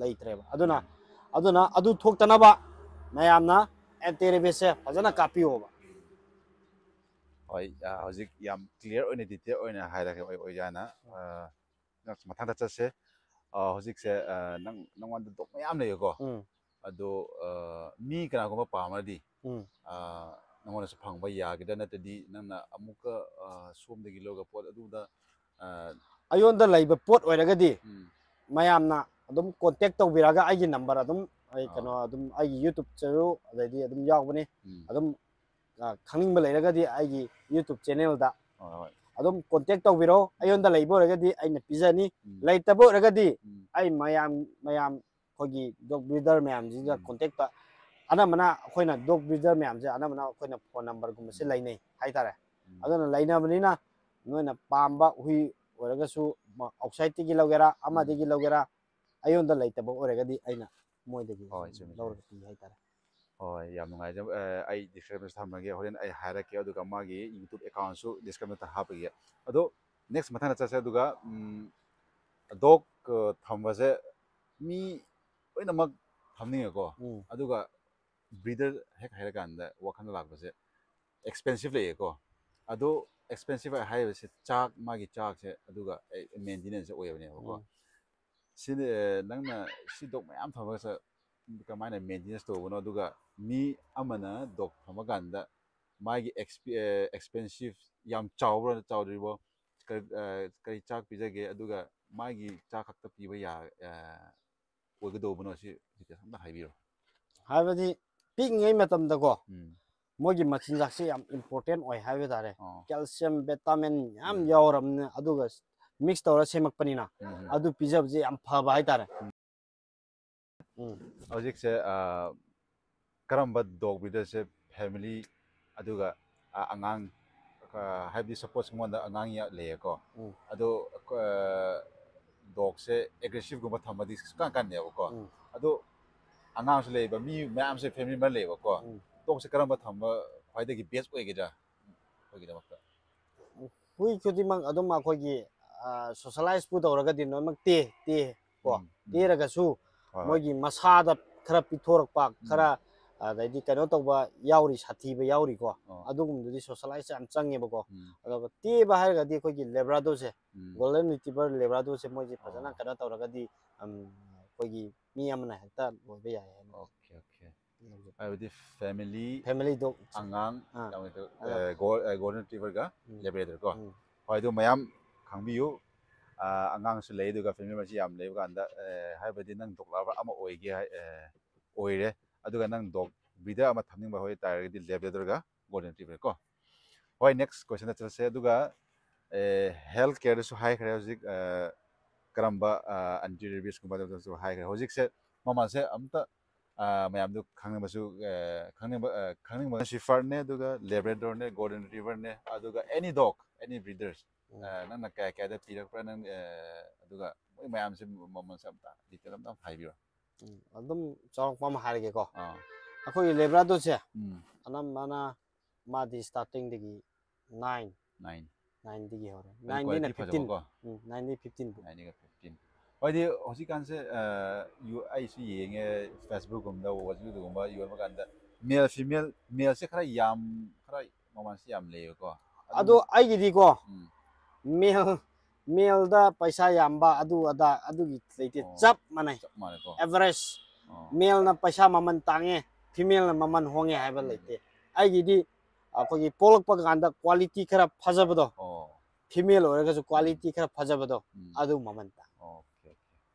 ꯂꯩꯇ꯭ꯔꯦꯕ ꯑꯗꯨꯅ ꯑꯗꯨꯅ ꯑꯗꯨ ꯊꯣꯛꯇꯅꯕ ꯃꯌꯥꯝꯅ ꯑꯦꯟꯇꯤ ꯔꯦꯕꯤꯁꯁꯦ ꯐꯖꯅ ꯀꯥꯞꯄꯤꯌꯣꯕ ꯍꯣꯏ ꯑꯥ, ꯍꯧꯖꯤꯛ ꯌꯥꯝ ꯀ꯭ꯂꯤꯌꯥꯔ ꯑꯣꯏꯅ ꯗꯤꯇꯦꯜ ꯑꯣꯏꯅ ꯍꯥꯏꯔꯒꯦ ꯑꯣꯏ ꯑꯣꯏꯖꯥꯅ ꯑꯥ, ꯅꯦꯛꯁ ꯃꯊꯪꯗ ꯆꯠꯁꯦ ꯑꯥ, ꯍꯧꯖꯤꯛꯁꯦ ꯑꯥ, ꯅꯪ ꯅꯪꯉꯣꯟꯗ ꯗꯣꯛ ꯃꯌꯥꯝ ꯂꯩꯌꯦꯀꯣ ꯎꯝ ꯑꯗꯣ ꯑꯥ, ꯃꯤ ꯀꯅꯥꯒꯨꯝꯕ ꯄꯥꯝꯃꯗꯤ ꯎꯝ ꯑꯥ, ꯅꯪꯉꯣꯟꯗꯁꯨ ꯐꯪꯕ ꯌꯥꯒꯗ꯭ꯔꯥ ꯅꯠꯇ꯭ꯔꯗꯤ ꯅꯪꯅ ꯑꯃꯨꯛꯀ ꯑꯥ, ꯁꯣꯝꯗꯒꯤ ꯂꯧꯔꯒ ꯄꯣꯠ ꯑꯗꯨꯗ ꯑꯥ, ꯑꯩꯉꯣꯟꯗ ꯂꯩꯕ ꯄꯣꯠ ꯑꯣꯏꯔꯒꯗꯤ ꯎꯝ, ꯃꯌꯥꯝꯅ ꯑꯗꯨꯝ ꯀꯣꯟꯇꯦꯛ ꯇꯧꯕꯤꯔꯒ ꯑꯩꯒꯤ ꯅꯝꯕꯔ ꯑꯗꯨꯝ ꯑꯩ ꯑꯥ. ꯀꯩꯅꯣ ꯑꯗꯨꯝ ꯑꯩꯒꯤ ꯌꯨꯇꯨꯕꯇꯁꯨ ꯑꯗꯩꯗꯤ ꯑꯗꯨꯝ ꯌꯥꯎꯕꯅꯤ ꯎꯝ, ꯑꯗꯨꯝ ꯑꯥ, ꯈꯪꯅꯤꯡꯕ ꯂꯩꯔꯒꯗꯤ ꯑꯩꯒꯤ ꯌꯨꯇꯨꯕ ꯆꯦꯅꯦꯜꯗ ꯍꯣꯏ ꯍꯣꯏ ꯑꯗꯨꯝ ꯀꯣꯟꯇꯦꯛ ꯇꯧꯕꯤꯔꯣ ꯑꯩꯉꯣꯟꯗ ꯂꯩꯕ ꯑꯣꯏꯔꯒꯗꯤ ꯑꯩꯅ ꯄꯤꯖꯅꯤ ꯎꯝ, ꯂꯩꯇꯕ ꯑꯣꯏꯔꯒꯗꯤ ꯎꯝ, ꯑꯩ ꯃꯌꯥꯝ ꯃꯌꯥꯝ ꯑꯩꯈꯣꯏꯒꯤ ꯗꯣꯛ ꯕ꯭ꯔꯤꯗꯔ ꯃꯌꯥꯝꯁꯤꯒ ꯎꯝ. ꯀꯣꯟꯇꯦꯛꯇ ꯑꯅꯝꯕꯅ ꯑꯩꯈꯣꯏꯅ ꯗꯣꯛ ꯕ꯭ꯔꯤꯗꯔ ꯃꯌꯥꯝꯁꯦ ꯑꯅꯝꯕꯅ ꯑꯩꯈꯣꯏꯅ ꯐꯣꯟ ꯅꯝꯕꯔꯒꯨꯝꯕꯁꯦ ꯎꯝ. ꯂꯩꯅꯩ ꯍꯥꯏꯇꯥꯔꯦ ꯎꯝ. ꯑꯗꯨꯅ ꯂꯩꯅꯕꯅꯤꯅ ꯅꯣꯏꯅ ꯄꯥꯝꯕ ꯍꯨꯏ ꯑꯣꯏꯔꯒꯁꯨ ꯑꯥꯎꯠꯁꯥꯏꯗꯇꯒꯤ ꯂꯧꯒꯦꯔꯥ ꯑꯃꯗꯒꯤ ꯂꯧꯒꯦꯔꯥ ꯑꯩꯉꯣꯟꯗ ꯂꯩꯇꯕ ꯑꯣꯏꯔꯒꯗꯤ ꯑꯩꯅ ꯃꯣꯏꯗꯒꯤ ꯍꯣꯏ ꯆꯨꯝꯃꯤ ꯆꯨꯝꯃꯤ ꯂꯧꯔꯒ ꯄꯤ ꯍꯥꯏꯇꯥꯔꯦ ꯍꯣꯏ ꯌꯥꯝ ꯅꯨꯡꯉꯥꯏꯖꯕ ꯑꯦ, ꯑꯩ ꯗꯤꯁꯀ꯭ꯔꯤꯞꯁꯟ ꯊꯝꯃꯒꯦ ꯍꯣꯔꯦꯟ ꯑꯩ ꯍꯥꯏꯔꯛꯀꯦ ꯑꯗꯨꯒ ꯃꯥꯒꯤ ꯌꯨꯇꯨꯕ ꯑꯦꯀꯥꯎꯟꯁꯨ ꯗꯤꯁꯀ꯭ꯔꯤꯞꯁꯟꯗ ꯍꯥꯞꯄꯒꯦ ꯑꯗꯣ ꯅꯦꯛꯁ ꯃꯊꯪꯗ ꯆꯠꯁꯦ ꯑꯗꯨꯒ ꯗꯣꯛ ꯊꯝꯕꯁꯦ ꯃꯤ ꯂꯣꯏꯅꯃꯛ ꯊꯝꯅꯤꯡꯉꯦꯀꯣ ꯎꯝ ꯑꯗꯨꯒ ꯕ꯭ꯔꯤꯗꯔ ꯍꯦꯛ ꯍꯥꯏꯔꯀꯥꯟꯗ ꯋꯥꯈꯜꯗ ꯂꯥꯛꯄꯁꯦ ꯑꯦꯛꯁꯄꯦꯟꯁꯤꯞ ꯂꯩꯌꯦꯀꯣ ꯑꯗꯣ ꯑꯦꯛꯁꯄꯦꯟꯁꯤꯞ ꯍꯥꯏꯕꯁꯦ ꯆꯥꯛ ꯃꯥꯒꯤ ꯆꯥꯛꯁꯦ ꯑꯗꯨꯒ ꯃꯦꯟꯇꯦꯅꯦꯟꯁꯁꯦ ꯑꯣꯏꯕꯅꯦꯕꯀꯣ ꯎꯝ ꯁꯤꯅ ꯅꯪꯅ ꯁꯤ ꯗꯣꯛ ꯃꯌꯥꯝ ꯊꯝꯃꯒꯁꯨ ꯀꯃꯥꯏꯅ ꯃꯦꯟꯇꯦꯅꯦꯟꯁ ꯇꯧꯕꯅꯣ ꯑꯗꯨꯒ ꯃꯤ ꯑꯃꯅ ꯗꯣꯛ ꯊꯝꯃꯀꯥꯟꯗ ꯃꯥꯒꯤ ꯑꯦꯛꯁꯄꯦꯟꯁꯤꯞ ꯌꯥꯝ ꯆꯥꯎꯕ꯭ꯔꯥ ꯆꯥꯎꯗ꯭ꯔꯤꯕꯣ ꯀꯔꯤ ꯀꯔꯤ ꯆꯥꯛ ꯄꯤꯖꯒꯦ ꯑꯗꯨꯒ ꯃꯥꯒꯤ ꯆꯥꯛ ꯈꯛꯇ ꯄꯤꯕ ꯌꯥ ꯑꯣꯏꯒꯗꯧꯕꯅꯣ ꯁꯤ ꯗꯤꯇꯦꯜꯁ ꯑꯝꯇ ꯍꯥꯏꯕꯤꯔꯣ ꯍꯥꯏꯕꯗꯤ ꯄꯤꯛꯏꯉꯩ ꯃꯇꯝꯗꯀꯣ ꯎꯝ ꯃꯣꯏꯒꯤ ꯃꯆꯤꯟꯖꯥꯛꯁꯦ ꯌꯥꯝ ꯏꯝꯄꯣꯔꯇꯦꯟ ꯑꯣꯏ ꯍꯥꯏꯕ ꯇꯥꯔꯦ ꯑꯣ ꯀꯦꯜꯁꯤꯌꯝ ꯚꯤꯇꯥꯃꯤꯟ ꯌꯥꯝ ꯎꯝ. ꯌꯥꯎꯔꯕꯅꯤꯅ ꯑꯗꯨꯒ ꯃꯤꯛꯁ ꯇꯧꯔ ꯁꯦꯝꯃꯛꯄꯅꯤꯅ ꯎꯝ. ꯑꯗꯨ ꯄꯤꯖꯕꯁꯦ ꯌꯥꯝ ꯐꯕ ꯍꯥꯏꯇꯥꯔꯦ ꯎꯝ ꯍꯧꯖꯤꯛꯁꯦ ꯑꯥ, ꯀꯔꯝꯕ ꯗꯣꯛ ꯕ꯭ꯔꯤꯗꯔꯁꯦ ꯐꯦꯃꯤꯂꯤ ꯑꯗꯨꯒ ꯑꯥ, ꯑꯉꯥꯡ ꯑꯥ, ꯍꯥꯏꯕꯗꯤ ꯁꯄꯣꯁ ꯑꯩꯉꯣꯟꯗ ꯑꯉꯥꯡ ꯌꯥ- ꯂꯩꯌꯦꯀꯣ ꯎꯝ ꯑꯗꯣ ꯑꯥ, ꯗꯣꯛꯁꯦ ꯑꯦꯒ꯭ꯔꯦꯁꯤꯞꯒꯨꯝꯕ ꯊꯝꯃꯗꯤ ꯁꯨꯀꯥꯟ ꯀꯥꯟꯗꯦꯕꯀꯣ ꯎꯝ ꯑꯗꯣ ꯑꯉꯥꯡꯁꯨ ꯂꯩꯌꯦꯕ ꯃꯤ ꯃꯌꯥꯝꯁꯦ ꯐꯦꯃꯤꯂꯤ ꯃꯦꯝꯕꯔ ꯂꯩꯌꯦꯕꯀꯣ ꯎꯝ ꯗꯣꯛꯁꯦ ꯀꯔꯝꯕ ꯊꯝꯕ ꯈ꯭ꯋꯥꯏꯗꯒꯤ ꯕꯦꯁ ꯑꯣꯏꯒꯗ꯭ꯔꯥ ꯑꯩꯈꯣꯏꯒꯤꯗꯃꯛꯇ ꯍꯨꯏ ꯈꯨꯗꯤꯡꯃꯛ ꯑꯗꯨꯝ ꯑꯩꯈꯣꯏꯒꯤ ꯁꯣꯁꯦꯂꯥꯏꯁꯄꯨ ꯇꯧꯔꯒꯗꯤ ꯂꯣꯏꯅꯃꯛ ꯇꯦ ꯇꯦ ꯀꯣ ꯎꯝ, ꯎꯝ. ꯇꯦꯔꯒꯁꯨ ꯍꯣꯏ ꯍꯣꯏ ꯃꯣꯏꯒꯤ ꯃꯁꯥꯗ ꯈꯔ ꯄꯤꯊꯣꯔꯛꯄ ꯎꯝ. ꯈꯔ ꯑꯗꯩꯗꯤ ꯀꯩꯅꯣ ꯇꯧꯕ ꯌꯥꯎꯔꯤ ꯁꯥꯊꯤꯕ ꯌꯥꯎꯔꯤꯀꯣ ꯑꯣ. ꯑꯗꯨꯒꯨꯝꯕꯗꯨꯗꯤ ꯁꯣꯁꯦꯂꯥꯏꯁ ꯌꯥꯝ ꯆꯪꯉꯦꯕꯀꯣ ꯎꯝ, ꯑꯗꯨꯒ ꯇꯦꯕ ꯍꯥꯏꯔꯒꯗꯤ ꯑꯩꯈꯣꯏꯒꯤ ꯂꯦꯕ꯭ꯔꯥꯗꯣꯁꯦ ꯎꯝ. ꯒꯣꯜꯗꯟ ꯔꯤꯇꯤꯚꯔ ꯂꯦꯕ꯭ꯔꯥꯗꯣꯁꯦ ꯃꯣꯏꯁꯦ ꯐꯖꯅ ꯑꯣ. ꯀꯩꯅꯣ ꯇꯧꯔꯒꯗꯤ ꯑꯝ, ꯑꯩꯈꯣꯏꯒꯤ ꯃꯤ ꯑꯃꯅ ꯍꯦꯛꯇ ꯂꯣꯏꯕ ꯌꯥꯏ ꯍꯥꯏꯅ ꯑꯣꯀꯦ ꯑꯣꯀꯦ ꯍꯥꯏꯕꯗꯤ ꯐꯦꯃꯤꯂꯤ ꯐꯦꯃꯤꯂꯤ ꯗꯣꯛ ꯑꯉꯥꯡ ꯑꯥ ꯌꯥꯝ ꯑꯗꯣ ꯒꯣꯜꯗꯟ ꯔꯤꯇ꯭ꯔꯤꯚꯔꯒ ꯎꯝ ꯂꯦꯕ꯭ꯔꯦꯗꯔ ꯀꯣ ꯎꯝ ꯍꯣꯏ ꯑꯗꯨ ꯃꯌꯥꯝ ꯈꯪꯕꯤꯌꯨ ꯑꯥ, ꯑꯉꯥꯡꯁꯨ ꯂꯩ ꯑꯗꯨꯒ ꯐꯦꯃꯤꯂꯤ ꯃꯁꯤ ꯌꯥꯝ ꯂꯩꯕ ꯀꯥꯟꯗ ꯑꯦ, ꯍꯥꯏꯕꯗꯤ ꯅꯪ ꯗꯣꯛ ꯂꯚꯔ ꯑꯃ ꯑꯣꯏꯒꯦ ꯍꯥꯏ- ꯑꯦ, ꯑꯣꯏꯔꯦ ꯑꯗꯨꯒ ꯅꯪ ꯗꯣꯛ ꯕꯤꯗ ꯑꯃ ꯊꯝꯅꯤꯡꯕ ꯍꯣꯏ ꯇꯥꯔꯒꯗꯤ ꯂꯦꯞꯂꯦꯗꯔꯒ ꯒꯣꯜꯗꯦꯟ ꯇ꯭ꯔꯤꯕꯔꯀꯣ ꯍꯣꯏ ꯅꯦꯛꯁ ꯀ꯭ꯋꯦꯁꯟꯗ ꯆꯠꯁꯦ ꯑꯗꯨꯒ ꯍꯦꯜꯠ ꯀꯦꯌꯔꯗꯁꯨ ꯍꯥꯏꯈ꯭ꯔꯦ ꯍꯧꯖꯤꯛ ꯀꯔꯝꯕ ꯑꯟꯇꯤꯔꯤꯕꯤꯁꯀꯨꯝꯕꯗꯁꯨ ꯍꯥꯏꯈ꯭ꯔꯦ ꯍꯧꯖꯤꯛꯁꯦ ꯃꯃꯥꯁꯦ ꯑꯃꯇ ꯃꯌꯥꯝꯗꯨ ꯈꯪꯅꯤꯡꯕꯁꯨ ꯈꯪꯅꯤꯡꯕ ꯈꯪꯅꯤꯡꯕ ꯁꯤꯐꯔꯅꯦ ꯑꯗꯨꯒ ꯂꯦꯕ꯭ꯔꯦꯗꯣꯔꯅꯦ ꯒꯣꯜꯗꯦꯟ ꯔꯤꯕꯔꯅꯦ ꯑꯗꯨꯒ ꯑꯦꯅꯤ ꯗꯣꯛ ꯑꯦꯅꯤ ꯕ꯭ꯔꯤꯗꯔꯁ ꯅꯪꯅ ꯀꯌꯥ ꯀꯌꯥꯗ ꯄꯤꯔꯛꯄ꯭ꯔꯥ ꯅꯪ ꯑꯗꯨꯒ ꯃꯣꯏ ꯃꯌꯥꯝꯁꯦ ꯃꯃꯜꯁꯦ ꯑꯝꯇ ꯗꯤꯇꯦꯜ ꯑꯝꯇ ꯍꯥꯏꯕꯤꯔꯣ एकदम चौक में हार गए को अखोई लेबरा दो छे अनम माना मा दी स्टार्टिंग दिगी 9 9 9 दिगी 어디 간세 어유 아이스 예행에 페이스북 검다 오가지고 도검바 이거 뭐 간다. 메일 피메일 메일 세 카라 얌 카라 뭐만 시얌 레요 거 아도 아이기 디고 메일 음. ꯃꯦꯜꯗ ꯄꯩꯁꯥ ꯌꯥꯝꯕ ꯑꯗꯨ ꯑꯗꯥ ꯑꯗꯨꯒꯤ ꯂꯩꯇꯦ ꯑꯣ. ꯆꯞ ꯃꯥꯟꯅꯩ ꯆꯞ ꯃꯥꯟꯅꯩꯀꯣ ꯑꯦꯚꯔꯦꯖ ꯑꯣ. ꯃꯦꯜꯅ ꯄꯩꯁꯥ ꯃꯃꯜ ꯇꯥꯡꯉꯦ ꯐꯤꯃꯦꯜꯅ ꯃꯃꯜ ꯍꯣꯡꯉꯦ ꯍꯥꯏꯕ ꯎꯝ. ꯂꯩꯇꯦ ꯑꯩꯒꯤꯗꯤ ꯑꯩꯈꯣꯏꯒꯤ ꯄꯣꯛꯂꯛꯄ ꯀꯥꯟꯗ ꯀ꯭ꯋꯥꯂꯤꯇꯤ ꯈꯔ ꯐꯖꯕꯗꯣ ꯑꯣ ꯐꯤꯃꯦꯜ ꯑꯣꯏꯔꯒꯁꯨ ꯀ꯭ꯋꯥꯂꯤꯇꯤ ꯈꯔ ꯐꯖꯕꯗꯣ ꯎꯝ. ꯑꯗꯨ ꯃꯃꯜ ꯇꯥꯡꯉꯦ ꯑꯣꯀꯦ ꯑꯣꯀꯦ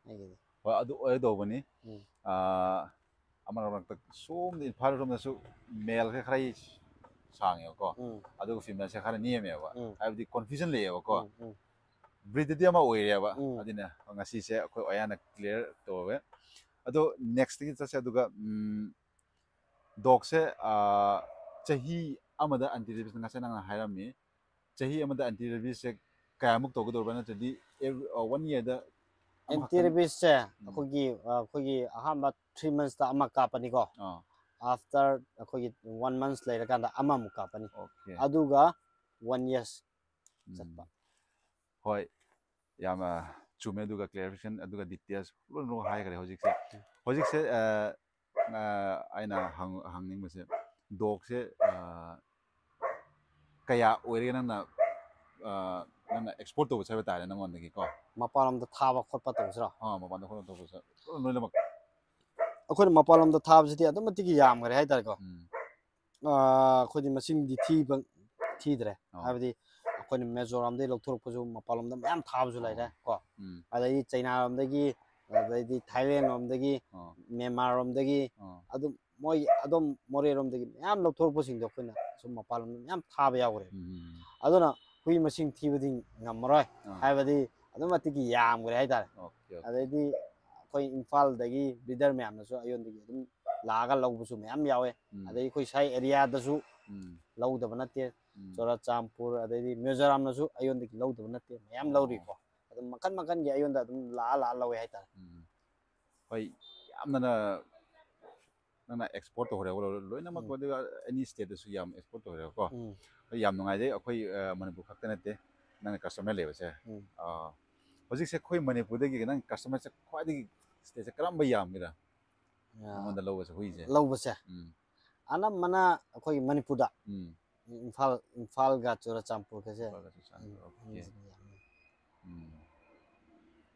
ꯑꯩꯒꯤꯗꯤ ꯍꯣꯏ ꯑꯗꯨ ꯑꯣꯏꯒꯗꯧꯕꯅꯤ ꯎꯝ. ꯑꯥ, ꯑꯃꯔꯛ ꯃꯔꯛꯇ ꯁꯣꯝꯗ ꯏꯝꯐꯥꯜ ꯔꯣꯝꯗꯁꯨ ꯃꯦꯜꯁꯦ ꯈꯔ ꯁꯥꯡꯉꯦꯕꯀꯣ ꯎꯝ ꯑꯗꯨꯒ ꯐꯤꯃꯦꯜꯁꯦ ꯈꯔ ꯅꯦꯝꯃꯦꯕ ꯎꯝ. ꯍꯥꯏꯕꯗꯤ ꯀꯣꯟꯐ꯭ꯌꯨꯖꯟ ꯂꯩꯌꯦꯕꯀꯣ ꯎꯝ, ꯎꯝ, ꯕ꯭ꯔꯤꯗꯗꯤ ꯑꯃ ꯑꯣꯏꯔꯦꯕ ꯎꯝ. ꯑꯗꯨꯅ ꯉꯁꯤꯁꯦ ꯑꯩꯈꯣꯏ ꯑꯌꯥꯅ ꯀ꯭ꯂꯤꯌꯥꯔ ꯇꯧꯋꯦ ꯑꯗꯣ ꯅꯦꯛꯁꯇꯒꯤ ꯆꯠꯁꯦ ꯑꯗꯨꯒ ꯎꯝ, ꯗꯣꯛꯁꯦ ꯑꯥ, ꯆꯍꯤ ꯑꯃꯗ ꯑꯟꯇꯤ ꯔꯦꯕꯤꯁ ꯉꯁꯥꯏ ꯅꯪꯅ ꯍꯥꯏꯔꯝꯃꯤ ꯆꯍꯤ ꯑꯃꯗ ꯑꯟꯇꯤ ꯔꯦꯕꯤꯁꯁꯦ ꯀꯌꯥꯃꯨꯛ ꯇꯧꯒꯗꯧꯕ꯭ꯔꯥ ꯅꯠꯇ꯭ꯔꯗꯤ ꯋꯥꯟ ꯏꯌꯔꯗ ꯑꯦꯟꯇꯤ ꯔꯦꯕꯤꯁꯁꯦ ꯑꯩꯈꯣꯏꯒꯤ ꯑꯩꯈꯣꯏꯒꯤ ꯑꯍꯥꯟꯕ ꯊ꯭ꯔꯤ ꯃꯟꯁꯇ ꯑꯃ ꯀꯥꯞꯄꯅꯤꯀꯣ ꯑꯥ ꯑꯥꯐꯇꯔ ꯑꯩꯈꯣꯏꯒꯤ ꯋꯥꯟ ꯃꯟꯁ ꯂꯩꯔꯀꯥꯟꯗ ꯑꯃꯃꯨꯛ ꯀꯥꯞꯄꯅꯤ ꯑꯣꯀꯦ ꯑꯗꯨꯒ ꯋꯥꯟ ꯌꯔꯁ ꯎꯝ. ꯆꯠꯄ ꯍꯣꯏ ꯌꯥꯝꯅ ꯆꯨꯝꯃꯦ ꯑꯗꯨꯒ ꯀ꯭ꯂꯦꯔꯤꯐꯤꯀꯦꯁꯟ ꯑꯗꯨꯒ ꯗꯤꯇꯦꯜꯁ ꯂꯣꯏꯅꯃꯛ ꯍꯥꯏꯈ꯭ꯔꯦ ꯍꯧꯖꯤꯛꯁꯦ ꯍꯧꯖꯤꯛꯁꯦ ꯑꯥ, ꯑꯥ, ꯑꯩꯅ ꯍꯪ- ꯍꯪꯅꯤꯡꯕꯁꯦ ꯗꯣꯛꯁꯦ ꯑꯥ, ꯀꯌా ꯑꯣꯏꯔꯦ ꯅꯪꯅ ꯑꯥ, ꯅꯪꯅ ꯑꯦꯛꯁꯄꯣꯔꯠ ꯇꯧꯕꯁꯦ ꯍꯥꯏꯕ ꯇꯥꯔꯦ ꯅꯪꯉꯣꯟꯗꯒꯤꯀꯣ ꯃꯄꯥꯟ ꯂꯝꯗ ꯊꯥꯕ ꯈꯣꯠꯄ ꯇꯧꯁꯤꯔꯣ ꯑꯥ ꯃꯄꯥꯟꯗ ꯈꯣꯠꯅ ꯇꯧꯕꯁꯦ ꯂꯣꯏꯅꯃꯛ ꯑꯩꯈꯣꯏꯅ ꯃꯄꯥꯟ ꯂꯝꯗ ꯊꯥꯕꯁꯤꯗꯤ ꯑꯗꯨꯛ ꯃꯇꯤꯛ ꯌꯥꯝꯈ꯭ꯔꯦ ꯍꯥꯏꯇꯥꯔꯦꯀꯣ ꯎꯝ. ꯑꯥ, ꯑꯩꯈꯣꯏꯗꯤ ꯃꯁꯤꯡꯗꯤ ꯊꯤꯕ ꯊꯤꯗ꯭ꯔꯦ अखोन मेजोरम दे लौथुर पजु मपालम दम याम थाब जुलाई रे को अदई चाइना रम दगी अदई थाईलैंड रम दगी म्यांमार रम दगी अदम मोय अदम मोरे रम दगी याम लौथुर पसिंग दो खन सु मपालम दम याम थाब यागरे अदना हुई मसिंग थीबदि ngamroi हाइबदि अदम अतिगी याम गरे हाइदार अदई अखोय इम्फाल दगी ब्रिदर म्याम नसु अयोन दगी अदम लागा लौबसु म्याम यावे अदई अखोय साई एरिया दसु ꯂꯧꯗꯕ ꯅꯠꯇꯦ ꯎꯝ. ꯆꯨꯔꯆꯥꯟꯄꯨꯔ ꯑꯗꯩꯗꯤ ꯃꯤꯖꯣꯔꯥꯝꯅꯁꯨ ꯑꯩꯉꯣꯟꯗꯒꯤ ꯂꯧꯗꯕ ꯅꯠꯇꯦ ꯃꯌꯥꯝ ꯑꯣ. ꯂꯧꯔꯤꯀꯣ ꯑꯗꯨꯝ ꯃꯈꯟ ꯃꯈꯟꯒꯤ ꯑꯩꯉꯣꯟꯗ ꯑꯗꯨꯝ ꯂꯥꯛꯑ ꯂꯥꯛꯑ ꯂꯧꯋꯦ ꯍꯥꯏꯇꯥꯔꯦ ꯎꯝ. ꯍꯣꯏ ꯌꯥꯝꯅ ꯅꯪꯅ ꯑꯦꯛꯁꯄꯣꯔꯠ ꯇꯧꯈ꯭ꯔꯦꯕ ꯂꯣꯏꯅꯃꯛ ꯎꯝ. ꯑꯗꯨꯒ ꯑꯦꯅꯤ ꯁ꯭ꯇꯦꯠꯇꯁꯨ ꯌꯥꯝ ꯑꯦꯛꯁꯄꯣꯔꯠ ꯇꯧꯈ꯭ꯔꯦꯕꯀꯣ ꯎꯝ ꯍꯣꯏ ꯌꯥꯝ ꯅꯨꯡꯉꯥꯏꯖꯩ ꯑꯩꯈꯣꯏ ꯑꯥ, ꯃꯅꯤꯄꯨꯔ ꯈꯛꯇ ꯅꯠꯇꯦ ꯅꯪꯅ ꯀꯁꯇꯃꯔ ꯂꯩꯕꯁꯦ ꯎꯝ. ꯑꯥ, ꯍꯧꯖꯤꯛꯁꯦ ꯑꯩꯈꯣꯏ ꯃꯅꯤꯄꯨꯔꯗꯒꯤ ꯅꯪ ꯀꯁꯇꯃꯔꯁꯦ ꯈ꯭ꯋꯥꯏꯗꯒꯤ ꯁ꯭ꯇꯦꯠꯁꯦ ꯀꯔꯝꯕ ꯌꯥꯝꯒꯦꯔꯥ ꯅꯉꯣꯟꯗ ꯂꯧꯕꯁꯦ ꯍꯨꯏꯁꯦ ꯂꯧꯕꯁꯦ ꯎꯝ ꯑꯅꯝꯕꯅ ꯑꯩꯈꯣꯏꯒꯤ ꯃꯅꯤꯄꯨꯔꯗ ꯎꯝ ꯏꯝꯐꯥꯜ ꯏꯝꯐꯥꯜꯒ ꯆꯨꯔꯆꯥꯟꯄꯨꯔꯒꯁꯦ ꯏꯝꯐꯥꯜꯒ ꯆꯨꯔꯆꯥꯟꯄꯨꯔ, ꯑꯣꯀꯦ. ꯑꯅꯤꯁꯤꯅ ꯌꯥꯝꯃꯤ. ꯎꯝ.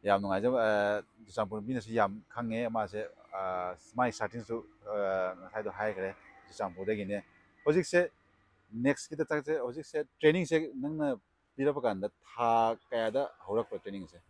ꯌꯥꯝ ꯅꯨꯡꯉꯥꯏꯖꯕ ꯑꯥ, ꯆꯨꯔꯆꯥꯟꯄꯨꯔ ꯃꯤꯅꯁꯨ ꯌꯥꯝ ꯈꯪꯉꯦ ꯃꯥꯁꯦ ꯑꯥ, ꯃꯥꯒꯤ ꯁꯥꯔꯇꯤꯟꯁꯨ ꯉꯁꯥꯏꯗꯣ ꯍꯥꯏꯈ꯭ꯔꯦ ꯆꯨꯔꯆꯥꯟꯄꯨꯔꯗꯒꯤꯅꯦ ꯍꯧꯖꯤꯛꯁꯦ ꯅꯦꯛꯁꯀꯤꯗ ꯆꯠꯁꯦ ꯍꯧꯖꯤꯛꯁꯦ ꯇ꯭ꯔꯦꯅꯤꯡꯁꯦ ꯅꯪꯅ ꯄꯤꯔꯛꯄ ꯀꯥꯟꯗ ꯊꯥ ꯀꯌꯥꯗ ꯍꯧꯔꯛꯄ ꯇ꯭ꯔꯦꯅꯤꯡꯁꯦ ꯑꯥ,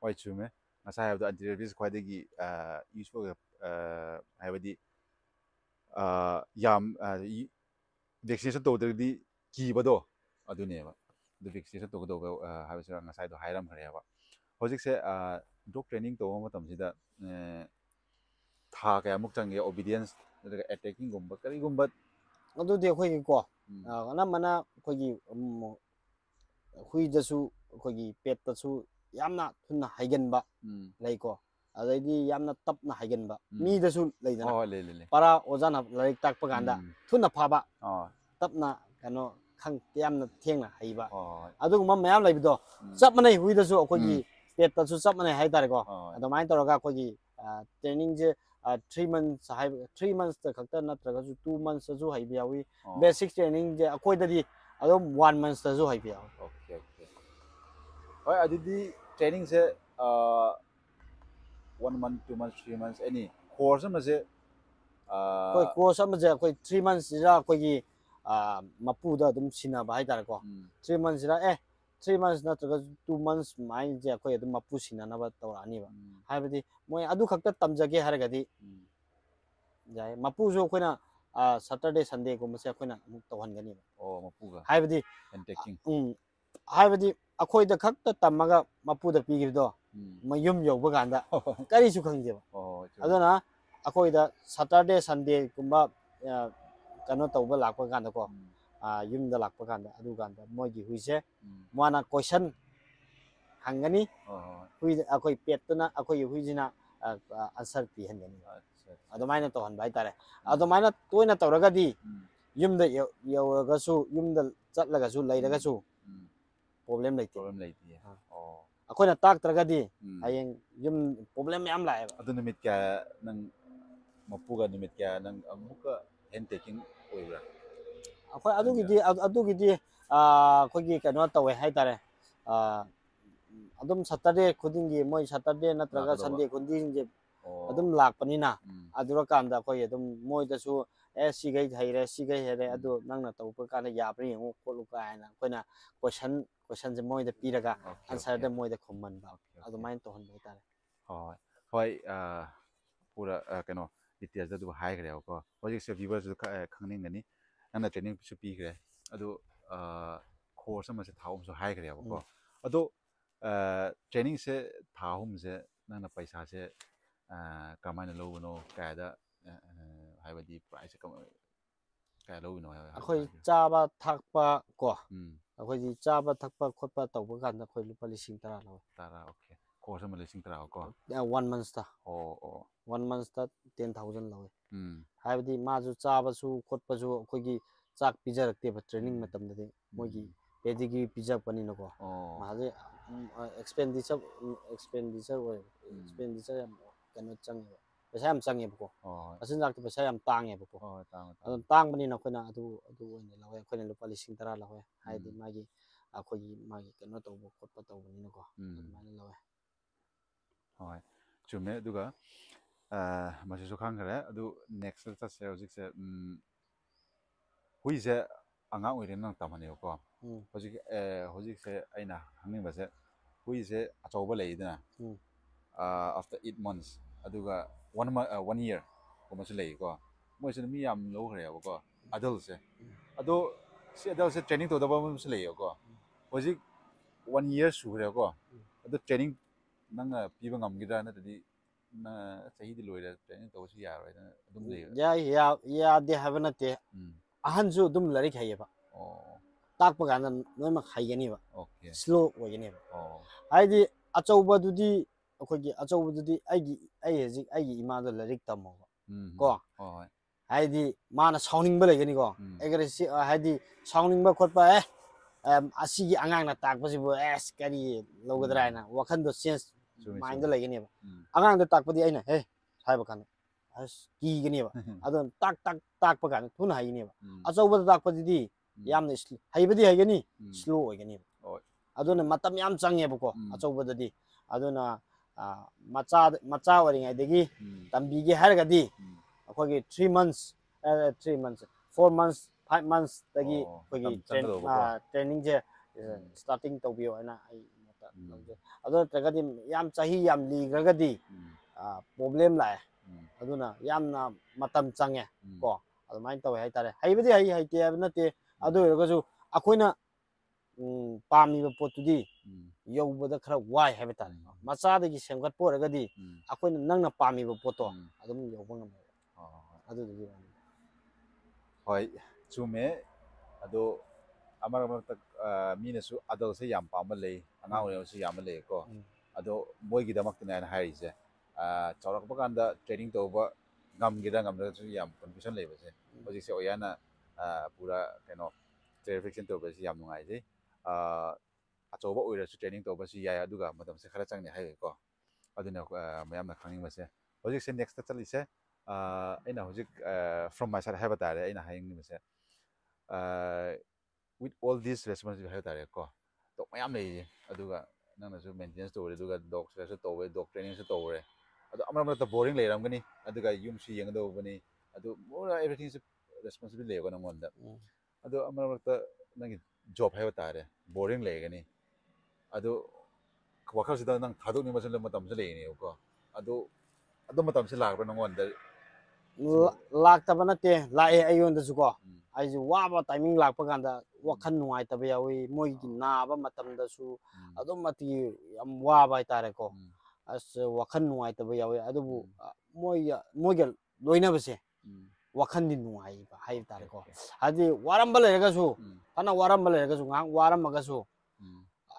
ꯍꯣꯏ ꯆꯨꯝꯃꯦ ꯉꯁꯥꯏ ꯍꯥꯏꯕꯗꯣ ꯑꯟꯇꯤ ꯔꯦꯕꯤꯁ ꯈ꯭ꯋꯥꯏꯗꯒꯤ ꯌꯨꯁ ꯑꯣꯏꯕ ꯍꯥꯏꯕꯗꯤ ꯑꯥ, ꯌꯥꯝ ꯚꯦꯛꯁꯤꯅꯦꯁꯟ ꯇꯧꯗ꯭ꯔꯒꯗꯤ ꯀꯤꯕꯗꯣ ꯑꯗꯨꯅꯦꯕ ꯑꯗꯨ ꯚꯦꯛꯁꯤꯅꯦꯁꯟ ꯇꯧꯒꯗꯧꯕ ꯑꯥ, ꯍꯥꯏꯕꯁꯤꯅ ꯉꯁꯥꯏꯗꯣ ꯍꯥꯏꯔꯝꯈ꯭ꯔꯦꯕ ꯍꯧꯖꯤꯛꯁꯦ ꯗꯣꯛ ꯇ꯭ꯔꯦꯅꯤꯡ ꯇꯧꯕ ꯃꯇꯝꯁꯤꯗ ꯑꯥ, ꯊꯥ ꯀꯌꯥꯃꯨꯛ ꯆꯪꯒꯦ ꯑꯣꯕꯤꯗꯤꯌꯦꯟꯁ ꯅꯠꯇ꯭ꯔꯒ ꯑꯦꯇꯦꯛꯀꯤꯡꯒꯨꯝꯕ ꯀꯔꯤꯒꯨꯝꯕ ꯑꯗꯨꯗꯤ ꯑꯩꯈꯣꯏꯒꯤꯀꯣ ꯎꯝ. ꯑꯥ, ꯑꯅꯝꯕꯅ ꯑꯩꯈꯣꯏꯒꯤ ꯎꯝ, ꯍꯨꯏꯗꯁꯨ ꯑꯩꯈꯣꯏꯒꯤ ꯄꯦꯠꯇꯁꯨ yamna thunna haigen ba lai ko adai yamna tapna haigen ba mi da su lai da para ozana lai tak pa ganda thunna pha ba tapna kano khang yamna thengna hai ba adu ma mayam lai do chap manai hui da su ko gi state ta su chap manai hai dar ko adu mai tor ga ko gi training je three months hai three months ta khakta na tra ga su two months su hai bi awi basic training je akoi da di adu one months ta su hai bi awi Why are the training se uh, one month, two months, three months, any course ma se uh, koi course ma je koi three months ra koi gi uh, mapu da dum sina ba hai dar ko three months ra eh three months na to two months mai je koi dum mapu sina na ba to ani ba hai ba di moi adu khakta tamja ge har ga di जाए मपू जो अखोना Saturday Sunday को मसे अखोना तोहन गनी ओ मपू का हाइबदी and taking ꯍꯥꯏꯕꯗꯤ ꯑꯩꯈꯣꯏꯗ ꯈꯛꯇꯇꯝꯃꯒ ꯃꯄꯨꯗ ꯄꯤꯈꯤꯕꯗꯣ ꯎꯝ. ꯃꯌꯨꯝ ꯌꯧꯕ ꯀꯥꯟꯗ ꯍꯣꯏ ꯀꯔꯤꯁꯨ ꯈꯪꯗꯦꯕ ꯍꯣꯏ ꯆꯨꯝꯃꯦ. ꯑꯗꯨꯅ ꯑꯩꯈꯣꯏꯗ ꯁꯇꯔꯗꯦ ꯁꯟꯗꯦꯒꯨꯝꯕ ꯑꯥ, ꯀꯩꯅꯣ ꯇꯧꯕ ꯂꯥꯛꯄ ꯀꯥꯟꯗꯀꯣ ꯎꯝ, ꯑꯥ, ꯌꯨꯝꯗ ꯂꯥꯛꯄ ꯀꯥꯟꯗ ꯑꯗꯨ ꯀꯥꯟꯗ ꯃꯣꯏꯒꯤ ꯍꯨꯏꯁꯦ ꯎꯝ. ꯃꯥꯅ ꯀꯣꯏꯁꯟ ꯍꯪꯒꯅꯤ ꯍꯣꯏ ꯍꯣꯏ ꯍꯨꯏꯗ ꯑꯩꯈꯣꯏ ꯄꯦꯠꯇꯨꯅ ꯑꯩꯈꯣꯏꯒꯤ ꯍꯨꯏꯁꯤꯅ ꯑꯟꯁꯔ ꯄꯤꯍꯟꯒꯅꯤ ꯑꯠꯆꯥ, ꯑꯠꯆꯥ. ꯑꯗꯨꯃꯥꯏꯅ ꯇꯧꯍꯟꯕ ꯍꯥꯏꯇꯥꯔꯦ ꯑꯗꯨꯃꯥꯏꯅ ꯇꯣꯏꯅ ꯇꯧꯔꯒꯗꯤ ꯎꯝ, ꯌꯨꯝꯗ ꯌꯧ- ꯌꯧꯔꯒꯁꯨ ꯌꯨꯝꯗ ꯆꯠꯂꯒꯁꯨ ꯂꯩꯔꯒꯁꯨ ꯎꯝ. ꯄ꯭ꯔꯣꯕ꯭ꯂꯦꯝ ꯂꯩꯇꯦ ꯄ꯭ꯔꯣꯕ꯭ꯂꯦꯝ ꯂꯩꯇꯦ ꯑꯥ. ꯑꯣ ꯑꯩꯈꯣꯏꯅ ꯇꯥꯛꯇ꯭ꯔꯒꯗꯤ ꯎꯝ. ꯍꯌꯦꯡ ꯌꯨꯝ ꯄ꯭ꯔꯣꯕ꯭ꯂꯦꯝ ꯃꯌꯥꯝ ꯂꯥꯛꯑꯦꯕ ꯑꯗꯨ ꯅꯨꯃꯤꯠ ꯀꯌꯥ ꯅꯪ ꯃꯄꯨꯒ ꯅꯨꯃꯤꯠ ꯀꯌꯥ ꯅꯪ ꯑꯃꯨꯛꯀ ꯍꯦꯟ ꯇꯦꯛꯀꯤꯡ ꯑꯣꯏꯕ꯭ꯔꯥ ꯑꯩꯈꯣꯏ ꯑꯗꯨꯒꯤꯗꯤ ꯑꯗꯨꯒꯤꯗꯤ ꯑꯥ, ꯑꯩꯈꯣꯏꯒꯤ ꯀꯩꯅꯣ ꯇꯧꯋꯦ ꯍꯥꯏꯇꯥꯔꯦ ꯑꯥ, ꯑꯗꯨꯝ ꯁꯇꯔꯗꯦ ꯈꯨꯗꯤꯡꯒꯤ ꯃꯣꯏ ꯁꯇꯔꯗꯦ ꯅꯠꯇ꯭ꯔꯒ ꯂꯥꯛꯀꯗꯧꯕ. ꯁꯟꯗꯦ ꯈꯨꯗꯤꯡꯁꯦ ꯑꯣ ꯑꯗꯨꯝ ꯂꯥꯛꯄꯅꯤꯅ ꯎꯝ, ꯑꯗꯨꯔꯀꯥꯟꯗ ꯑꯩꯈꯣꯏ ꯑꯗꯨꯝ ꯃꯣꯏꯗꯁꯨ ꯑꯦ ꯁꯤꯈꯩ ꯍꯩꯔꯦ ꯁꯤꯈꯩ ꯍꯩꯔꯦ ꯎꯝ. ꯑꯗꯨ ꯅꯪꯅ ꯇꯧꯕ ꯀꯥꯟꯗ ꯌꯥꯕ꯭ꯔꯥ ꯌꯦꯡꯉꯨ ꯈꯣꯠꯂꯨ ꯀꯥꯏꯅ ꯑꯩꯈꯣꯏꯅ ꯀꯣꯏꯁꯟ ꯀꯣꯏꯁꯟꯁꯦ ꯃꯣꯏꯗ ꯄꯤꯔꯒ ꯑꯣꯀꯦ, ꯑꯟꯁꯔꯗ ꯑꯣꯀꯦ. ꯃꯣꯏꯗ ꯈꯨꯝꯍꯟꯕ ꯑꯣꯀꯦ, ꯑꯣꯀꯦ. ꯑꯗꯨꯃꯥꯏꯅ ꯇꯧꯍꯟꯕ ꯍꯥꯏꯇꯥꯔꯦ ꯍꯣꯏ ꯍꯣꯏ ꯑꯥ, ꯄꯨꯔꯥ ꯑꯥ, ꯀꯩꯅꯣ ꯗꯤꯇꯦꯜꯁꯇ ꯑꯗꯨꯝ ꯍꯥꯏꯈ꯭ꯔꯦꯕꯀꯣ ꯍꯧꯖꯤꯛꯁꯦ ꯚꯤꯚꯔꯁꯨ ꯈꯪꯅꯤꯡꯒꯅꯤ ꯅꯪꯅ ꯇ꯭ꯔꯦꯅꯤꯡꯁꯨ ꯄꯤꯈ꯭ꯔꯦ ꯑꯗꯨ ꯑꯥ, ꯀꯣꯔꯁ ꯑꯃꯁꯦ ꯊꯥ ꯑꯍꯨꯝꯁꯨ ꯍꯥꯏꯈ꯭ꯔꯦꯕꯀꯣ ꯑꯗꯣ ꯑꯥ, ꯇ꯭ꯔꯦꯅꯤꯡꯁꯦ ꯊꯥ ꯑꯍꯨꯝꯁꯦ ꯅꯪꯅ ꯄꯩꯁꯥꯁꯦ ꯑꯥ, ꯀꯔꯝꯍꯥꯏꯅ ꯂꯧꯕꯅꯣ ꯀꯌꯥꯗ ꯑꯥ, ꯑꯥ, ꯍꯥꯏꯕꯗꯤ ꯄ꯭ꯔꯥꯏꯁꯁꯦ ꯀꯃꯥꯏ ꯀꯌꯥ ꯂꯧꯕꯅꯣ ꯍꯥꯏꯕ ꯑꯩꯈꯣꯏ ꯍꯥꯏꯕꯤꯌꯨ. ꯆꯥꯕ ꯊꯛꯄ ꯀꯣ ꯎꯝ ꯑꯩꯈꯣꯏꯗꯤ ꯆꯥꯕ ꯊꯛꯄ ꯈꯣꯠꯄ ꯇꯧꯕ ꯀꯥꯟꯗ ꯑꯩꯈꯣꯏ ꯂꯨꯄꯥ ꯂꯤꯁꯤꯡ ꯇꯔꯥ ꯂꯧꯋꯦ ꯇꯔꯥ ꯑꯣꯀꯦ ꯀꯣꯔꯁ ꯑꯃ ꯂꯤꯁꯤꯡ ꯇꯔꯥ ꯀꯣ ꯋꯥꯟ ꯃꯟꯁꯇ ꯑꯣ ꯑꯣ ꯋꯥꯟ ꯃꯟꯁꯇ ꯇꯦꯟ ꯊꯥꯎꯖꯟ ꯂꯧꯋꯦ ꯎꯝ ꯍꯥꯏꯕꯗꯤ ꯃꯥꯁꯨ ꯆꯥꯕꯁꯨ ꯈꯣꯠꯄꯁꯨ ꯑꯩꯈꯣꯏꯒꯤ ꯆꯥꯛ ꯄꯤꯖꯔꯛꯇꯦꯕ ꯇ꯭ꯔꯦꯅꯤꯡ ꯎꯝ. ꯃꯇꯝꯗꯗꯤ ꯎꯝ. ꯃꯣꯏꯒꯤ ꯄꯦꯗꯤꯒ꯭ꯔꯤ ꯄꯤꯖꯔꯛꯄꯅꯤꯅꯀꯣ ꯑꯣ ꯃꯥꯁꯦ ꯑꯦꯛꯁꯄꯦꯟꯗꯤꯆꯔ ꯑꯦꯛꯁꯄꯦꯟꯗꯤꯆꯔ ꯑꯣꯏꯌꯦꯕ ꯎꯝ. ꯑꯦꯛꯁꯄꯦꯟꯗꯤꯆꯔ ꯌꯥꯝ ꯀꯩꯅꯣ ꯆꯪꯉꯦꯕ ꯄꯩꯁꯥ ꯌꯥꯝ ꯆꯪꯉꯦꯕꯀꯣ ꯍꯣꯏ ꯃꯆꯤꯟꯖꯥꯛꯇ ꯄꯩꯁꯥ ꯌꯥꯝ ꯇꯥꯡꯉꯦꯕꯀꯣ ꯍꯣꯏ ꯍꯣꯏ ꯇꯥꯡꯉꯣ ꯑꯗꯨꯝ ꯇꯥꯡꯉꯣ ꯇꯥꯡꯕꯅꯤꯅ ꯑꯩꯈꯣꯏꯅ ꯑꯗꯨ ꯑꯗꯨ ꯑꯣꯏꯅ ꯂꯧꯋꯦ ꯑꯩꯈꯣꯏꯅ ꯂꯨꯄꯥ ꯂꯤꯁꯤꯡ ꯇꯔꯥ ꯂꯧꯋꯦ ꯍꯥꯏꯗꯤ ꯎꯝ. ꯃꯥꯒꯤ ꯑꯩꯈꯣꯏꯒꯤ ꯃꯥꯒꯤ ꯀꯩꯅꯣ ꯇꯧꯕ ꯈꯣꯠꯄ ꯇꯧꯕꯅꯤꯅꯀꯣ ꯎꯝ ꯑꯗꯨꯃꯥꯏꯅ ꯂꯧꯋꯦ ꯍꯣꯏ ꯆꯨꯝꯃꯦ ꯑꯗꯨꯒ ꯑꯥ, ꯃꯁꯤꯁꯨ ꯈꯪꯈ꯭ꯔꯦ ꯑꯗꯨ ꯅꯦꯛꯁꯇ ꯆꯠꯁꯦ ꯍꯧꯖꯤꯛꯁꯦ ꯎꯝ, ꯍꯨꯏꯁꯦ ꯑꯉꯥꯡ ꯑꯣꯏꯔꯤꯉꯩ ꯅꯪ ꯇꯝꯕꯅꯦꯕꯀꯣ ꯎꯝ ꯍꯧꯖꯤꯛ ꯑꯦ, ꯍꯧꯖꯤꯛꯁꯦ ꯑꯩꯅ ꯈꯪꯅꯤꯡꯕꯁꯦ ꯍꯨꯏꯁꯦ ꯑꯆꯧꯕ ꯂꯩꯗꯅ ꯎꯝ ꯑꯥꯐꯇꯔ ꯑꯩꯠ ꯃꯟꯁ ꯑꯗꯨꯒ one month uh, one year ko masu lei ko mo sin mi am lo hre ko ko. Adul se ado si adul se training to da mo mas lay ko hoji one year su hre ko ado training nang pi ba ngam gi da na tadi na sahi di loi da training to si ya ro da dum lay ya ya ya de have na te ahan ju dum lari khai ba Oh. tak pa ganan no ma khai ga ni ba Okay. slow wa ga ni ba Oh. Ai di achau ba du di akhoi gi achau ba du di ai gi ꯑꯩ ꯍꯧꯖꯤꯛ ꯑꯩꯒꯤ ꯏꯃꯥꯗ ꯂꯥꯏꯔꯤꯛ ꯇꯝꯃꯣꯕ ꯎꯝ ꯀꯣ ꯍꯣꯏ ꯍꯣꯏ ꯍꯥꯏꯗꯤ ꯃꯥꯅ ꯁꯥꯎꯅꯤꯡꯕ ꯂꯩꯒꯅꯤꯀꯣ ꯎꯝ. ꯑꯦꯒ꯭ꯔꯦꯁꯤ ꯍꯥꯏꯗꯤ ꯁꯥꯎꯅꯤꯡꯕ ꯈꯣꯠꯄ ꯑꯦ ꯑꯝ, ꯑꯁꯤꯒꯤ ꯑꯉꯥꯡꯅ ꯇꯥꯛꯄꯁꯤꯕꯨ ꯑꯦꯁ ꯀꯔꯤ ꯂꯧꯒꯗ꯭ꯔꯥ ꯍꯥꯏꯅ ꯋꯥꯈꯟꯗꯣ ꯆꯦꯟꯖ ꯆꯨꯝꯃꯦ ꯃꯥꯏꯟꯗ ꯆꯨꯝꯃꯦ ꯂꯩꯒꯅꯦꯕ ꯎꯝ ꯑꯉꯥꯡꯗ ꯇꯥꯛꯄꯗꯤ ꯑꯩꯅ ꯍꯦ ꯍꯥꯏꯕ ꯀꯥꯟꯗ ꯑꯁ ꯀꯤꯒꯅꯦꯕ ꯑꯗꯨꯅ ꯇꯥꯛ ꯇꯥꯛ ꯇꯥꯛꯄ ꯀꯥꯟꯗ ꯊꯨꯅ ꯍꯩꯒꯅꯦꯕ ꯎꯝ ꯑꯆꯧꯕꯗ ꯇꯥꯛꯄꯗꯨꯗꯤ ꯎꯝ. ꯌꯥꯝꯅ ꯏꯁ- ꯍꯩꯕꯗꯤ ꯍꯩꯒꯅꯤ ꯎꯝ. ꯁ꯭ꯂꯣ ꯑꯣꯏꯒꯅꯦꯕ ꯍꯣꯏ ꯑꯗꯨꯅ ꯃꯇꯝ ꯌꯥꯝ ꯆꯪꯉꯦꯕꯀꯣ ꯎꯝ. ꯑꯆꯧꯕꯗꯗꯤ ꯑꯗꯨꯅ ꯑꯥ, ꯃꯆꯥ ꯃꯆా ꯑꯣꯏꯔꯤꯉꯩꯗꯒꯤ ꯎꯝ ꯇꯝꯕꯤꯒꯦ ꯍꯥꯏꯔꯒꯗꯤ ꯎꯝ ꯑꯩꯈꯣꯏꯒꯤ three months three months four months five ꯃꯟꯁꯇꯒꯤ ꯑꯣ, ꯑꯩꯈꯣꯏꯒꯤ ꯃꯇꯝ ꯆꯪꯒꯗꯧꯕꯀꯣ. ꯇ꯭ꯔꯦꯅꯤꯡꯁꯦ ꯎꯝ. ꯁ꯭ꯇꯥꯔꯇꯤꯡ ꯇꯧꯕꯤꯌꯣ ꯍꯥꯏꯅ ꯑꯩ ꯃꯣꯠꯇ ꯎꯝ. ꯂꯧꯖꯩ ꯑꯗꯨ ꯅꯠꯇ꯭ꯔꯒꯗꯤ ꯌꯥꯝ ꯆꯍꯤ ꯌꯥꯝ ꯂꯤꯈ꯭ꯔꯒꯗꯤ ꯎꯝ ꯄ꯭ꯔꯣꯕ꯭ꯂꯦꯝ ꯂꯥꯛꯑꯦ ꯎꯝ ꯑꯗꯨꯅ ꯌꯥꯝꯅ ꯃꯇꯝ ꯆꯪꯉꯦ ꯎꯝ. ꯀꯣ ꯑꯗꯨꯃꯥꯏꯅ ꯇꯧꯋꯦ ꯍꯥꯏꯇꯥꯔꯦ ꯍꯩꯕꯗꯤ ꯍꯩ ꯍꯩꯇꯦ ꯍꯥꯏꯕ ꯅꯠꯇꯦ ꯑꯗꯨ ꯎꯝ. ꯑꯣꯏꯔꯒꯁꯨ ꯑꯩꯈꯣꯏꯅ ꯎꯝ, ꯄꯥꯝꯃꯤꯕ ꯄꯣꯠꯇꯨꯗꯤ ꯎꯝ ꯌꯧꯕꯗ ꯈꯔ ꯋꯥꯏ ꯍꯥꯏꯕ ꯇꯥꯔꯦ ꯎꯝ. ꯃꯆꯥꯗꯒꯤ ꯁꯦꯝꯒꯠꯄ ꯑꯣꯏꯔꯒꯗꯤ ꯎꯝ ꯑꯩꯈꯣꯏꯅ ꯅꯪꯅ ꯄꯥꯝꯃꯤꯕ ꯄꯣꯠꯇꯣ ꯎꯝ. ꯑꯗꯨꯝ ꯌꯧꯕ ꯉꯝꯃꯦꯕ ꯍꯣꯏ ꯍꯣꯏ ꯍꯣꯏ. ꯑꯗꯨꯗꯨꯒꯤ ꯋꯥꯅꯤ ꯍꯣꯏ ꯆꯨꯝꯃꯦ ꯑꯗꯣ ꯑꯃꯔꯛ ꯃꯔꯛꯇ ꯑꯥ, ꯃꯤꯅꯁꯨ ꯑꯗꯜꯁꯦ ꯌꯥꯝ ꯄꯥꯝꯕ ꯂꯩ ꯑꯉꯥꯡ ꯎꯝ. ꯑꯣꯏꯔꯤꯉꯩꯁꯨ ꯌꯥꯝꯕ ꯂꯩꯌꯦꯀꯣ ꯎꯝ. ꯑꯗꯣ ꯃꯣꯏꯒꯤꯗꯃꯛꯇꯅꯦ ꯑꯩꯅ ꯍꯥꯏꯔꯤꯁꯦ ꯑꯥ, ꯆꯥꯎꯔꯛꯄ ꯀꯥꯟꯗ ꯇ꯭ꯔꯦꯅꯤꯡ ꯇꯧꯕ ꯉꯝꯒꯦꯔꯥ ꯉꯝꯗ꯭ꯔꯁꯨ ꯌꯥꯝ ꯀꯟꯐ꯭ꯌꯨꯖꯟ ꯂꯩꯕꯁꯦ ꯍꯧꯖꯤꯛꯁꯦ ꯑꯣꯌꯥꯅ ꯑꯥ, ꯄꯨꯔꯥ ꯀꯩꯅꯣ ꯀ꯭ꯂꯦꯔꯤꯐꯤꯀꯦꯁꯟ ꯇꯧꯕꯁꯤ ꯌꯥꯝ ꯅꯨꯡꯉꯥꯏꯖꯩ ꯑꯥ, ꯑꯆꯧꯕ ꯑꯣꯏꯔꯁꯨ ꯇ꯭ꯔꯦꯅꯤꯡ ꯇꯧꯕꯁꯨ ꯌꯥꯏ ꯑꯗꯨꯒ ꯃꯇꯝꯁꯦ ꯈꯔ ꯆꯪꯅꯤ ꯍꯥꯏꯌꯦꯀꯣ ꯑꯗꯨꯅ ꯑꯥ, ꯃꯌꯥꯝꯅ ꯈꯪꯅꯤꯡꯕꯁꯦ ꯍꯧꯖꯤꯛꯁꯦ ꯅꯦꯛꯁꯇ ꯆꯠꯂꯤꯁꯦ ꯑꯥ, ꯑꯩꯅ ꯍꯧꯖꯤꯛ ꯐ꯭ꯔꯣꯝ ꯃꯥꯏ ꯁꯥꯏꯠ ꯍꯥꯏꯕ ꯇꯥꯔꯦ ꯑꯩꯅ ꯍꯥꯏꯅꯤꯡꯉꯤꯕꯁꯦ ꯋꯤꯠ ꯑꯣꯜ ꯗꯤꯁ ꯔꯦꯁꯄꯣꯟꯁꯤꯕꯤꯂꯤ ꯍꯥꯏꯕ ꯇꯥꯔꯦꯀꯣ ꯗꯣꯛ ꯃꯌꯥꯝ ꯂꯩꯔꯤ ꯑꯗꯨꯒ ꯅꯪꯅꯁꯨ ꯃꯦꯟꯇꯦꯅꯦꯟꯁ ꯇꯧꯔꯦ ꯑꯗꯨꯒ ꯗꯣꯛ ꯁꯦꯂꯦꯛꯁꯨ ꯇꯧꯋꯦ ꯗꯣꯛ ꯇ꯭ꯔꯦꯅꯤꯡꯁꯨ ꯇꯧꯔꯦ ꯑꯗꯣ ꯑꯃꯔꯛ ꯃꯔꯛꯇ ꯕꯣꯔꯤꯡ ꯂꯩꯔꯝꯒꯅꯤ ꯑꯗꯨꯒ ꯌꯨꯝꯁꯨ ꯌꯦꯡꯒꯗꯧꯕꯅꯤ ꯑꯗꯨ ꯃꯣꯔ ꯑꯦꯚ꯭ꯔꯤꯊꯤꯡꯁꯨ ꯔꯦꯁꯄꯣꯟꯁꯤꯕꯤꯂꯤ ꯂꯩꯌꯦꯀꯣ ꯅꯪꯉꯣꯟꯗ ꯎꯝ. ꯑꯗꯣ ꯑꯃꯔꯛ ꯃꯔꯛꯇ ꯅꯪꯒꯤ ꯖꯣꯕ ꯍꯥꯏꯕ ꯇꯥꯔꯦ ꯕꯣꯔꯤꯡ ꯂꯩꯒꯅꯤ ꯑꯗꯨ ꯋꯥꯈꯜꯁꯤꯗ ꯅꯪ ꯊꯥꯗꯣꯛꯅꯤꯡꯕꯁꯨ ꯃꯇꯝꯁꯨ ꯂꯩꯒꯅꯦꯕꯀꯣ ꯑꯗꯨ ꯑꯗꯨ ꯃꯇꯝꯁꯤ ꯂꯥꯛꯄ꯭ꯔꯥ ꯅꯪꯉꯣꯟꯗ ꯂ- ꯂꯥꯛꯇꯕ ꯅꯠꯇꯦ ꯂꯥꯛꯑꯦ ꯑꯩꯉꯣꯟꯗꯁꯨ ꯀꯣ ꯎꯝ. ꯑꯩꯁꯦ ꯋꯥꯕ ꯇꯥꯏꯃꯤꯡ ꯂꯥꯛꯄ ꯀꯥꯟꯗ ꯋꯥꯈꯜ ꯅꯨꯡꯉꯥꯏꯇꯕ ꯌꯥꯎꯏ ꯃꯣꯏꯒꯤ ꯅꯥꯕ ꯃꯇꯝꯗꯁꯨ ꯎꯝ. ꯑꯗꯨꯝ ꯃꯇꯤꯛ ꯌꯥꯝ ꯋꯥꯕ ꯍꯥꯏꯇꯥꯔꯦꯀꯣ ꯎꯝ. ꯑꯁ ꯋꯥꯈꯜ ꯅꯨꯡꯉꯥꯏꯇꯕ ꯌꯥꯎꯏ ꯑꯗꯨꯕꯨ ꯎꯝ. ꯑ, ꯃꯣꯏꯒ ꯃꯣꯏꯒ ꯂꯣꯏꯅꯕꯁꯦ ꯎꯝ. ꯋꯥꯈꯜꯗꯤ ꯅꯨꯡꯉꯥꯏꯕ ꯍꯥꯏꯕ ꯇꯥꯔꯦꯀꯣ Okay. ꯍꯥꯏꯗꯤ ꯋꯥꯔꯝꯕ ꯂꯩꯔꯒꯁꯨ ꯎꯝ. ꯐꯅ ꯋꯥꯔꯝꯕ ꯂꯩꯔꯒꯁꯨ ꯉꯥꯏꯍꯥꯛ ꯋꯥꯔꯝꯃꯒꯁꯨ ꯎꯝ.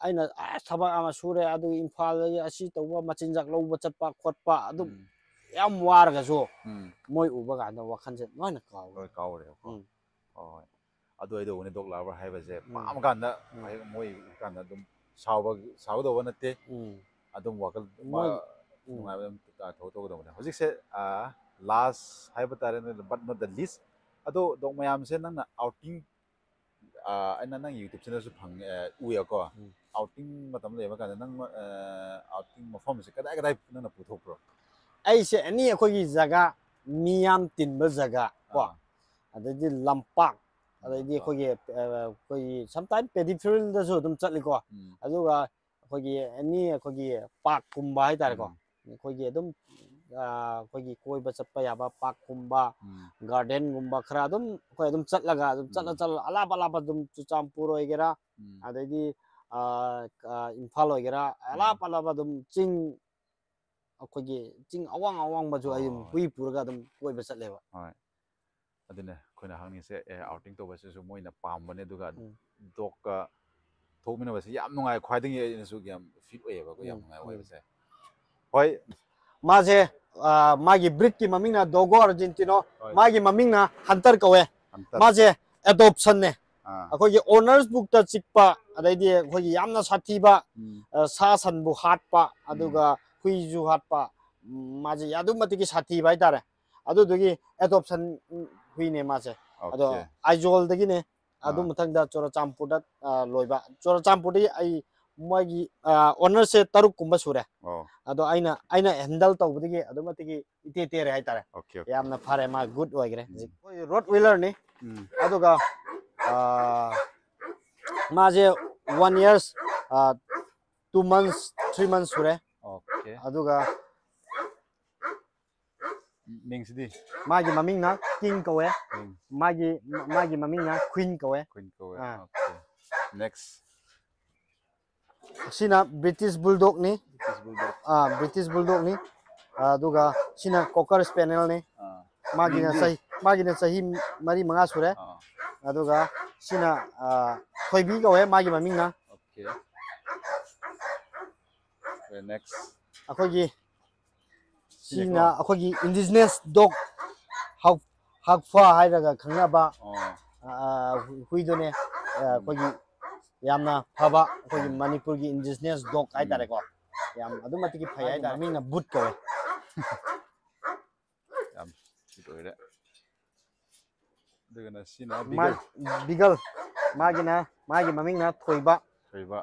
ꯑꯩꯅ ꯑꯁ ꯊꯕꯛ ꯑꯃ ꯁꯨꯔꯦ ꯑꯗꯨ ꯏꯝꯐꯥꯜꯗꯒꯤ ꯑꯁꯤ ꯇꯧꯕ ꯃꯆꯤꯟꯖꯥꯛ ꯂꯧꯕ ꯆꯠꯄ ꯈꯣꯠꯄ ꯑꯗꯨꯝ ꯎꯝ. ꯌꯥꯝ ꯋꯥꯔꯒꯁꯨ ꯎꯝ. ꯃꯣꯏ ꯎꯕ ꯀꯥꯟꯗ ꯋꯥꯈꯜꯁꯦ ꯂꯣꯏꯅ ꯀꯥꯎꯋꯦ ꯂꯣꯏ ꯀꯥꯎꯔꯦꯕꯀꯣ ꯎꯝ. ꯍꯣꯏ ꯑꯗꯨ ꯑꯣꯏꯗꯧꯕꯅꯤ ꯗꯣꯛ ꯂꯥꯕꯔ ꯍꯥꯏꯕꯁꯦ ꯎꯝ. ꯄꯥꯝꯃ ꯀꯥꯟꯗ ꯎꯝ. ꯍꯦꯛ ꯃꯣꯏ ꯎꯕ ꯀꯥꯟꯗ ꯑꯗꯨꯝ ꯁꯥꯎꯕ ꯁꯥꯎꯒꯗꯧꯕ ꯅꯠꯇꯦ ꯎꯝ. ꯑꯗꯨꯝ ꯋꯥꯈꯜ ꯃꯣꯏ ꯃꯥ- ꯎꯝ. ꯅꯨꯡꯉꯥꯏꯕ ꯑꯗꯨꯝ ꯊꯧꯒꯗꯧꯕꯅꯦ ꯍꯧꯖꯤꯛꯁꯦ ꯂꯥꯁ ꯍꯥꯏꯕ ꯇꯥꯔꯦ ꯕꯠ ꯅꯣꯠ ꯗ ꯂꯤꯁ ꯑꯗꯣ ꯗꯣꯛ ꯃꯌꯥꯝꯁꯦ ꯅꯪꯅ ꯑꯥꯎꯇꯤꯡ ꯑꯩꯅ ꯅꯪ ꯌꯨꯇ꯭ꯌꯨꯕ ꯆꯦꯅꯦꯜꯁꯨ ꯐꯪꯉꯦ ꯎꯌꯦꯀꯣ outing matam leba kan nang eh, outing mafom se kada kada na puthok pro ai se ani akhoi gi jaga miyam tin ba jaga ah. ko adadi lampak adadi akhoi gi eh, akhoi sometimes peripheral da so dum chatli ko hmm. aduga akhoi gi ani akhoi gi park kumba hai tar ko hmm. akhoi gi dum akhoi ah, gi koi ba chappa ya ba park kumba hmm. garden gumba khra dum akhoi dum chatlaga dum chatla chatla ala bala ba dum champur hoigera. Adadi Imphal ꯑꯣꯏꯒꯦꯔꯥ ꯑꯂꯥꯞ ꯑꯂꯥꯞꯄ ꯑꯗꯨꯝ ꯆꯤꯡ ꯑꯩꯈꯣꯏꯒꯤ ꯆꯤꯡ ꯑꯋꯥꯡ ꯑꯋꯥꯡꯕꯁꯨ ꯑꯩ ꯑꯗꯨꯝ ꯍꯣꯏ. ꯍꯨꯏ ꯄꯨꯔꯒ ꯑꯗꯨꯝ ꯀꯣꯏꯕ ꯆꯠꯂꯦꯕ ꯍꯣꯏ ꯑꯗꯨꯅꯦ ꯑꯩꯈꯣꯏꯅ ꯍꯪꯉꯤꯁꯦ ꯑꯦ ꯑꯥꯎꯇꯤꯡ ꯇꯧꯕꯁꯤꯁꯨ ꯃꯣꯏꯅ ꯄꯥꯝꯕꯅꯦ ꯑꯗꯨꯒ ꯎꯝ. ꯗꯣꯛꯀ ꯊꯣꯛꯃꯤꯟꯅꯕꯁꯤ ꯌꯥꯝ ꯅꯨꯡꯉꯥꯏ ꯈ꯭ꯋꯥꯏꯗꯒꯤ ꯑꯩꯅꯁꯨ ꯌꯥꯝ ꯐꯤꯠ ꯑꯣꯏꯌꯦꯕꯀꯣ ꯌꯥꯝ ꯎꯝ, ꯅꯨꯡꯉꯥꯏ ꯎꯝ. ꯑꯣꯏꯕꯁꯦ ꯍꯣꯏ ꯃꯥꯁꯦ ꯑ, ꯃꯥꯒꯤ ꯕ꯭ꯔꯤꯠꯀꯤ ꯃꯃꯤꯡꯅ ꯗꯣꯒꯣ ꯑꯔꯖꯦꯟꯇꯤꯅꯣ ꯍꯣꯏ. ꯃꯥꯒꯤ ꯃꯃꯤꯡꯅ ꯍꯟꯇꯔ ꯀꯧꯋꯦ ꯍꯟꯇꯔ. ꯃꯥꯁꯦ ꯑꯦꯗꯣꯞꯁꯟꯅꯦ ꯑꯥ. ꯑꯩꯈꯣꯏꯒꯤ ꯑꯣꯅꯔꯁ ꯕꯨꯛꯇ ꯆꯤꯛꯄ ꯑꯗꯩꯗꯤ ꯑꯩꯈꯣꯏꯒꯤ ꯌꯥꯝꯅ ꯁꯥꯊꯤꯕ ꯎꯝ. ꯑ, ꯁꯥ ꯁꯟꯕꯨ ꯍꯥꯠꯄ ꯑꯗꯨꯒ ꯍꯨꯏꯁꯨ ꯍꯥꯠꯄ ꯎꯝ, ꯃꯥꯁꯦ ꯑꯗꯨꯛ ꯃꯇꯤꯛ ꯁꯥꯊꯤꯕ ꯍꯥꯏꯇꯥꯔꯦ ꯑꯗꯨꯗꯨꯒꯤ ꯑꯦꯗꯣꯞꯁꯟ ꯍꯨꯏꯅꯦ ꯃꯥꯁꯦ ꯑꯗꯣ ꯑꯣꯀꯦ ꯑꯥꯏꯖꯣꯜꯗꯒꯤꯅꯦ ꯑꯗꯨ ꯑꯥ. ꯃꯊꯪꯗ ꯆꯨꯔꯆꯥꯟꯄꯨꯔꯗ ꯑ, ꯂꯣꯏꯕ ꯆꯨꯔꯆꯥꯟꯄꯨꯔꯗꯒꯤ ꯑꯩ ꯃꯣꯏꯒꯤ ꯑꯣꯅꯔꯁꯦ ꯇꯔꯨꯛ ꯀꯨꯝꯕ ꯁꯨꯔꯦ ꯑꯣ ꯑꯗꯣ ꯑꯩꯅ ꯑꯩꯅ ꯍꯦꯟꯗꯜ ꯇꯧꯕꯗꯒꯤ ꯑꯗꯨꯛ ꯃꯇꯤꯛ ꯏꯇꯦ ꯇꯦꯔꯦ ꯍꯥꯏꯇꯥꯔꯦ ꯑꯣꯀꯦ ꯑꯣꯀꯦ ꯌꯥꯝꯅ ꯐꯔꯦ ꯃꯥ ꯒꯨꯗ ꯑꯣꯏꯈ꯭ꯔꯦ ꯍꯧꯖꯤꯛ ꯑꯩꯈꯣꯏ ꯔꯣꯠ ꯋꯤꯂꯔꯅꯤ ꯎꯝ. ꯑꯗꯨꯒ ꯑꯥ, ꯃꯥꯁꯦ one years two months three months ꯁꯨꯔꯦ ꯑꯣꯀꯦ ꯑꯗꯨꯒ ꯃꯤꯡꯁꯤꯗꯤ ꯃꯥꯒꯤ ꯃꯃꯤꯡꯅ ꯀꯤꯡ ꯀꯧꯋꯦ ꯃꯤꯡ ꯃꯥꯒꯤ ꯃꯥꯒꯤ ꯃꯃꯤꯡꯅ ꯀ꯭ꯋꯤꯟ ꯀꯧꯋꯦ ꯀꯨꯏꯟ ꯀꯧꯋꯦ ꯑꯥ. ꯑꯣꯀꯦ ꯅꯦꯛꯁ ꯁꯤꯅ ꯕ꯭ꯔꯤꯇꯤꯁ ꯕꯨꯜꯗꯣꯛꯅꯤ ꯕ꯭ꯔꯤꯇꯤꯁ ꯕꯨꯜꯗꯣꯛ ꯑꯥ ꯕ꯭ꯔꯤꯇꯤꯁ ꯕꯨꯜꯗꯣꯛꯅꯤ ꯑꯗꯨꯒ ꯁꯤꯅ ꯀꯣꯀꯔ ꯁ꯭ꯄꯦꯅꯦꯜꯅꯤ ꯑꯥ ꯃꯥꯒꯤꯅ ꯃꯤꯡꯗꯤ? ꯆꯍꯤ ꯃꯥꯒꯤꯅ ꯆꯍꯤ ꯃꯔꯤ ꯃꯉꯥ ꯁꯨꯔꯦ ꯑꯥ ꯑꯗꯨꯒ ꯁꯤꯅ ꯑꯥ, ꯊꯣꯏꯕꯤ ꯀꯧꯋꯦ ꯃꯥꯒꯤ ꯃꯃꯤꯡꯅ ꯑꯣꯀꯦ ꯅꯦꯛꯁ ꯑꯩꯈꯣꯏꯒꯤ ꯁꯤꯅꯦꯀꯣ? ꯁꯤꯅ ꯑꯩꯈꯣꯏꯒꯤ ꯏꯟꯗꯤꯖꯤꯅꯁ ꯗꯣꯛ ꯍꯛꯐꯥ ꯍꯥꯏꯔꯒ ꯈꯪꯅꯕ ꯑꯣ ꯑꯥ, ꯍꯨ- ꯍꯨꯏꯗꯨꯅꯦ ꯑꯥ, ꯑꯩꯈꯣꯏꯒꯤ ꯌꯥꯝꯅ ꯐꯕ ꯑꯩꯈꯣꯏꯒꯤ ꯃꯅꯤꯄꯨꯔꯒꯤ ꯏꯟꯗꯤꯖꯤꯅꯁ ꯗꯣꯛ ꯍꯥꯏꯇꯥꯔꯦꯀꯣ ꯌꯥꯝ ꯑꯗꯨꯛ ꯃꯇꯤꯛ ꯐꯩ ꯍꯥꯏꯇꯥꯔꯦ ꯃꯤꯅ ꯕꯨꯠ ꯀꯧꯋꯦ ꯌꯥꯝ ꯐꯤꯠ ꯑꯣꯏꯔꯦ ꯑꯗꯨꯒꯅ ꯁꯤꯅ ꯃꯥ- ꯕꯤꯒꯜ ꯕꯤꯒꯜ ꯃꯥꯒꯤꯅ ꯃꯥꯒꯤ ꯃꯃꯤꯡꯅ ꯊꯣꯏꯕ ꯊꯣꯏꯕ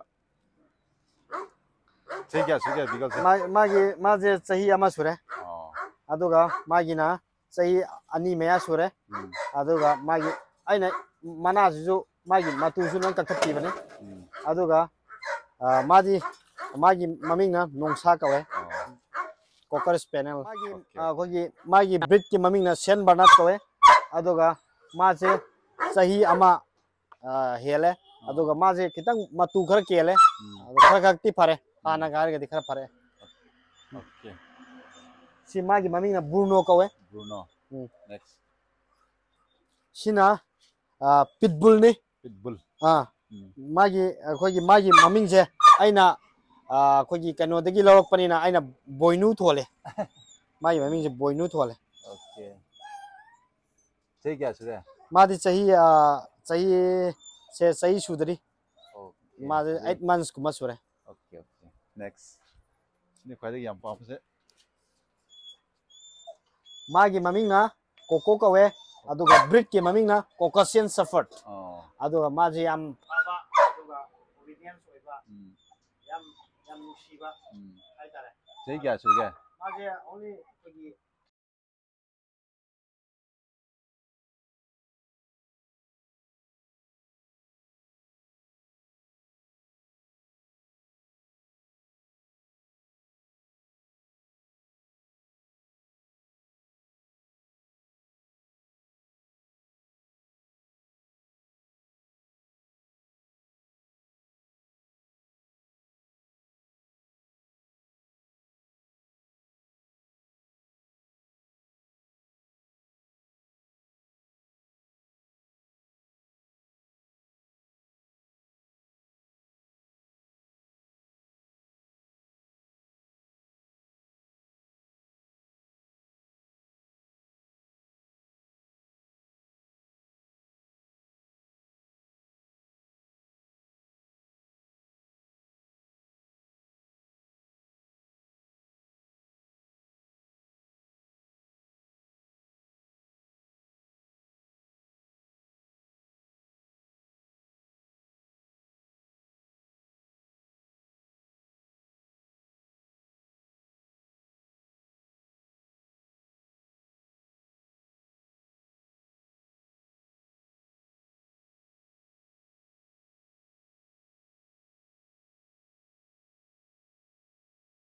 ꯆꯍꯤ ꯀꯌꯥ ꯁꯨꯒꯦ ꯕꯤꯒꯜꯁꯦ ꯃꯥ- ꯃꯥꯒꯤ ꯃꯥꯁꯦ ꯆꯍꯤ ꯑꯃ ꯁꯨꯔꯦ ꯑꯣ ꯑꯗꯨꯒ ꯃꯥꯒꯤꯅ ꯆꯍꯤ ꯑꯅꯤ ꯃꯌꯥ ꯁꯨꯔꯦ ꯎꯝ ꯑꯗꯨꯒ ꯃꯥꯒꯤ ꯑꯩꯅ ꯃꯅꯥꯁꯤꯁꯨ ꯃꯥꯒꯤ ꯃꯇꯨꯁꯨ ꯂꯣꯏ ꯀꯛꯊꯠꯈꯤꯕꯅꯤ ꯎꯝ ꯑꯗꯨꯒ ꯑꯥ, ꯃꯥꯗꯤ ꯃꯥꯒꯤ ꯃꯃꯤꯡꯅ ꯅꯣꯡꯁꯥ ꯀꯧꯋꯦ ꯑꯣ ꯀꯣꯀꯔ ꯁ꯭ꯄꯦꯅꯦꯜ ꯃꯥꯒꯤ ꯑꯣꯀꯦ. ꯑꯥ, ꯑꯩꯈꯣꯏꯒꯤ ꯃꯥꯒꯤ ꯕ꯭ꯔꯤꯠꯀꯤ ꯃꯃꯤꯡꯅ ꯁꯦꯟ ꯕꯔꯅꯥꯠ ꯀꯧꯋꯦ ꯑꯗꯨꯒ मासे सही अमा हेले। अदुगा मासे कितंग मतु खर केले। हम्म। खर फरे। हाना गार गदि खर फरे। ओके। सी मागी ममी ना ब्रूनो कवे। ब्रूनो। नेक्स्ट सिना पिटबुल नि पिटबुल आ मागी अखोगी मागी ममिंग जे आइना अखोगी कनो आइना बोइनु थोले। जे बोइनु थोले। ꯆꯍꯤ ꯀꯌꯥ ꯁꯨꯔꯦ ꯃꯥꯗꯤ ꯆꯍꯤ ꯑꯥ, ꯆꯍꯤ ꯁꯦ ꯆꯍꯤ ꯁꯨꯗꯔꯤ ओके ꯃꯥꯁꯦ ꯑꯩꯠ ꯃꯟꯁꯀꯨꯝꯕ ꯁꯨꯔꯦ ओके ओके नेक्स्ट ꯁꯤꯅꯤ ꯈ꯭ꯋꯥꯏꯗꯒꯤ ꯌꯥꯝ ꯄꯥꯝꯕꯁꯦ ꯃꯥꯒꯤ ꯃꯃꯤꯡꯅ ꯀꯣꯀꯣ ꯀꯧꯋꯦ ꯑꯗꯨꯒ ꯕ꯭ꯔꯤꯗꯀꯤ ꯃꯃꯤꯡꯅ ꯀꯣꯀꯁꯤꯌꯟ ꯁꯐꯔꯠ ꯑꯣ ꯑꯗꯨꯒ ꯃꯥꯁꯦ ꯌꯥꯝ ꯐꯕ ꯑꯗꯨꯒ ꯑꯣꯕꯤꯗꯤꯌꯟꯁ ꯑꯣꯏꯕ ꯎꯝ ꯌꯥꯝ ꯌꯥꯝ ꯅꯨꯡꯁꯤꯕ ꯎꯝ ꯍꯥꯏꯇꯥꯔꯦ ꯆꯍꯤ ꯀꯌꯥ ꯁꯨꯔꯒꯦ ꯃꯥꯁꯦ ꯑꯣꯟꯂꯤ ꯑꯩꯈꯣꯏꯒꯤ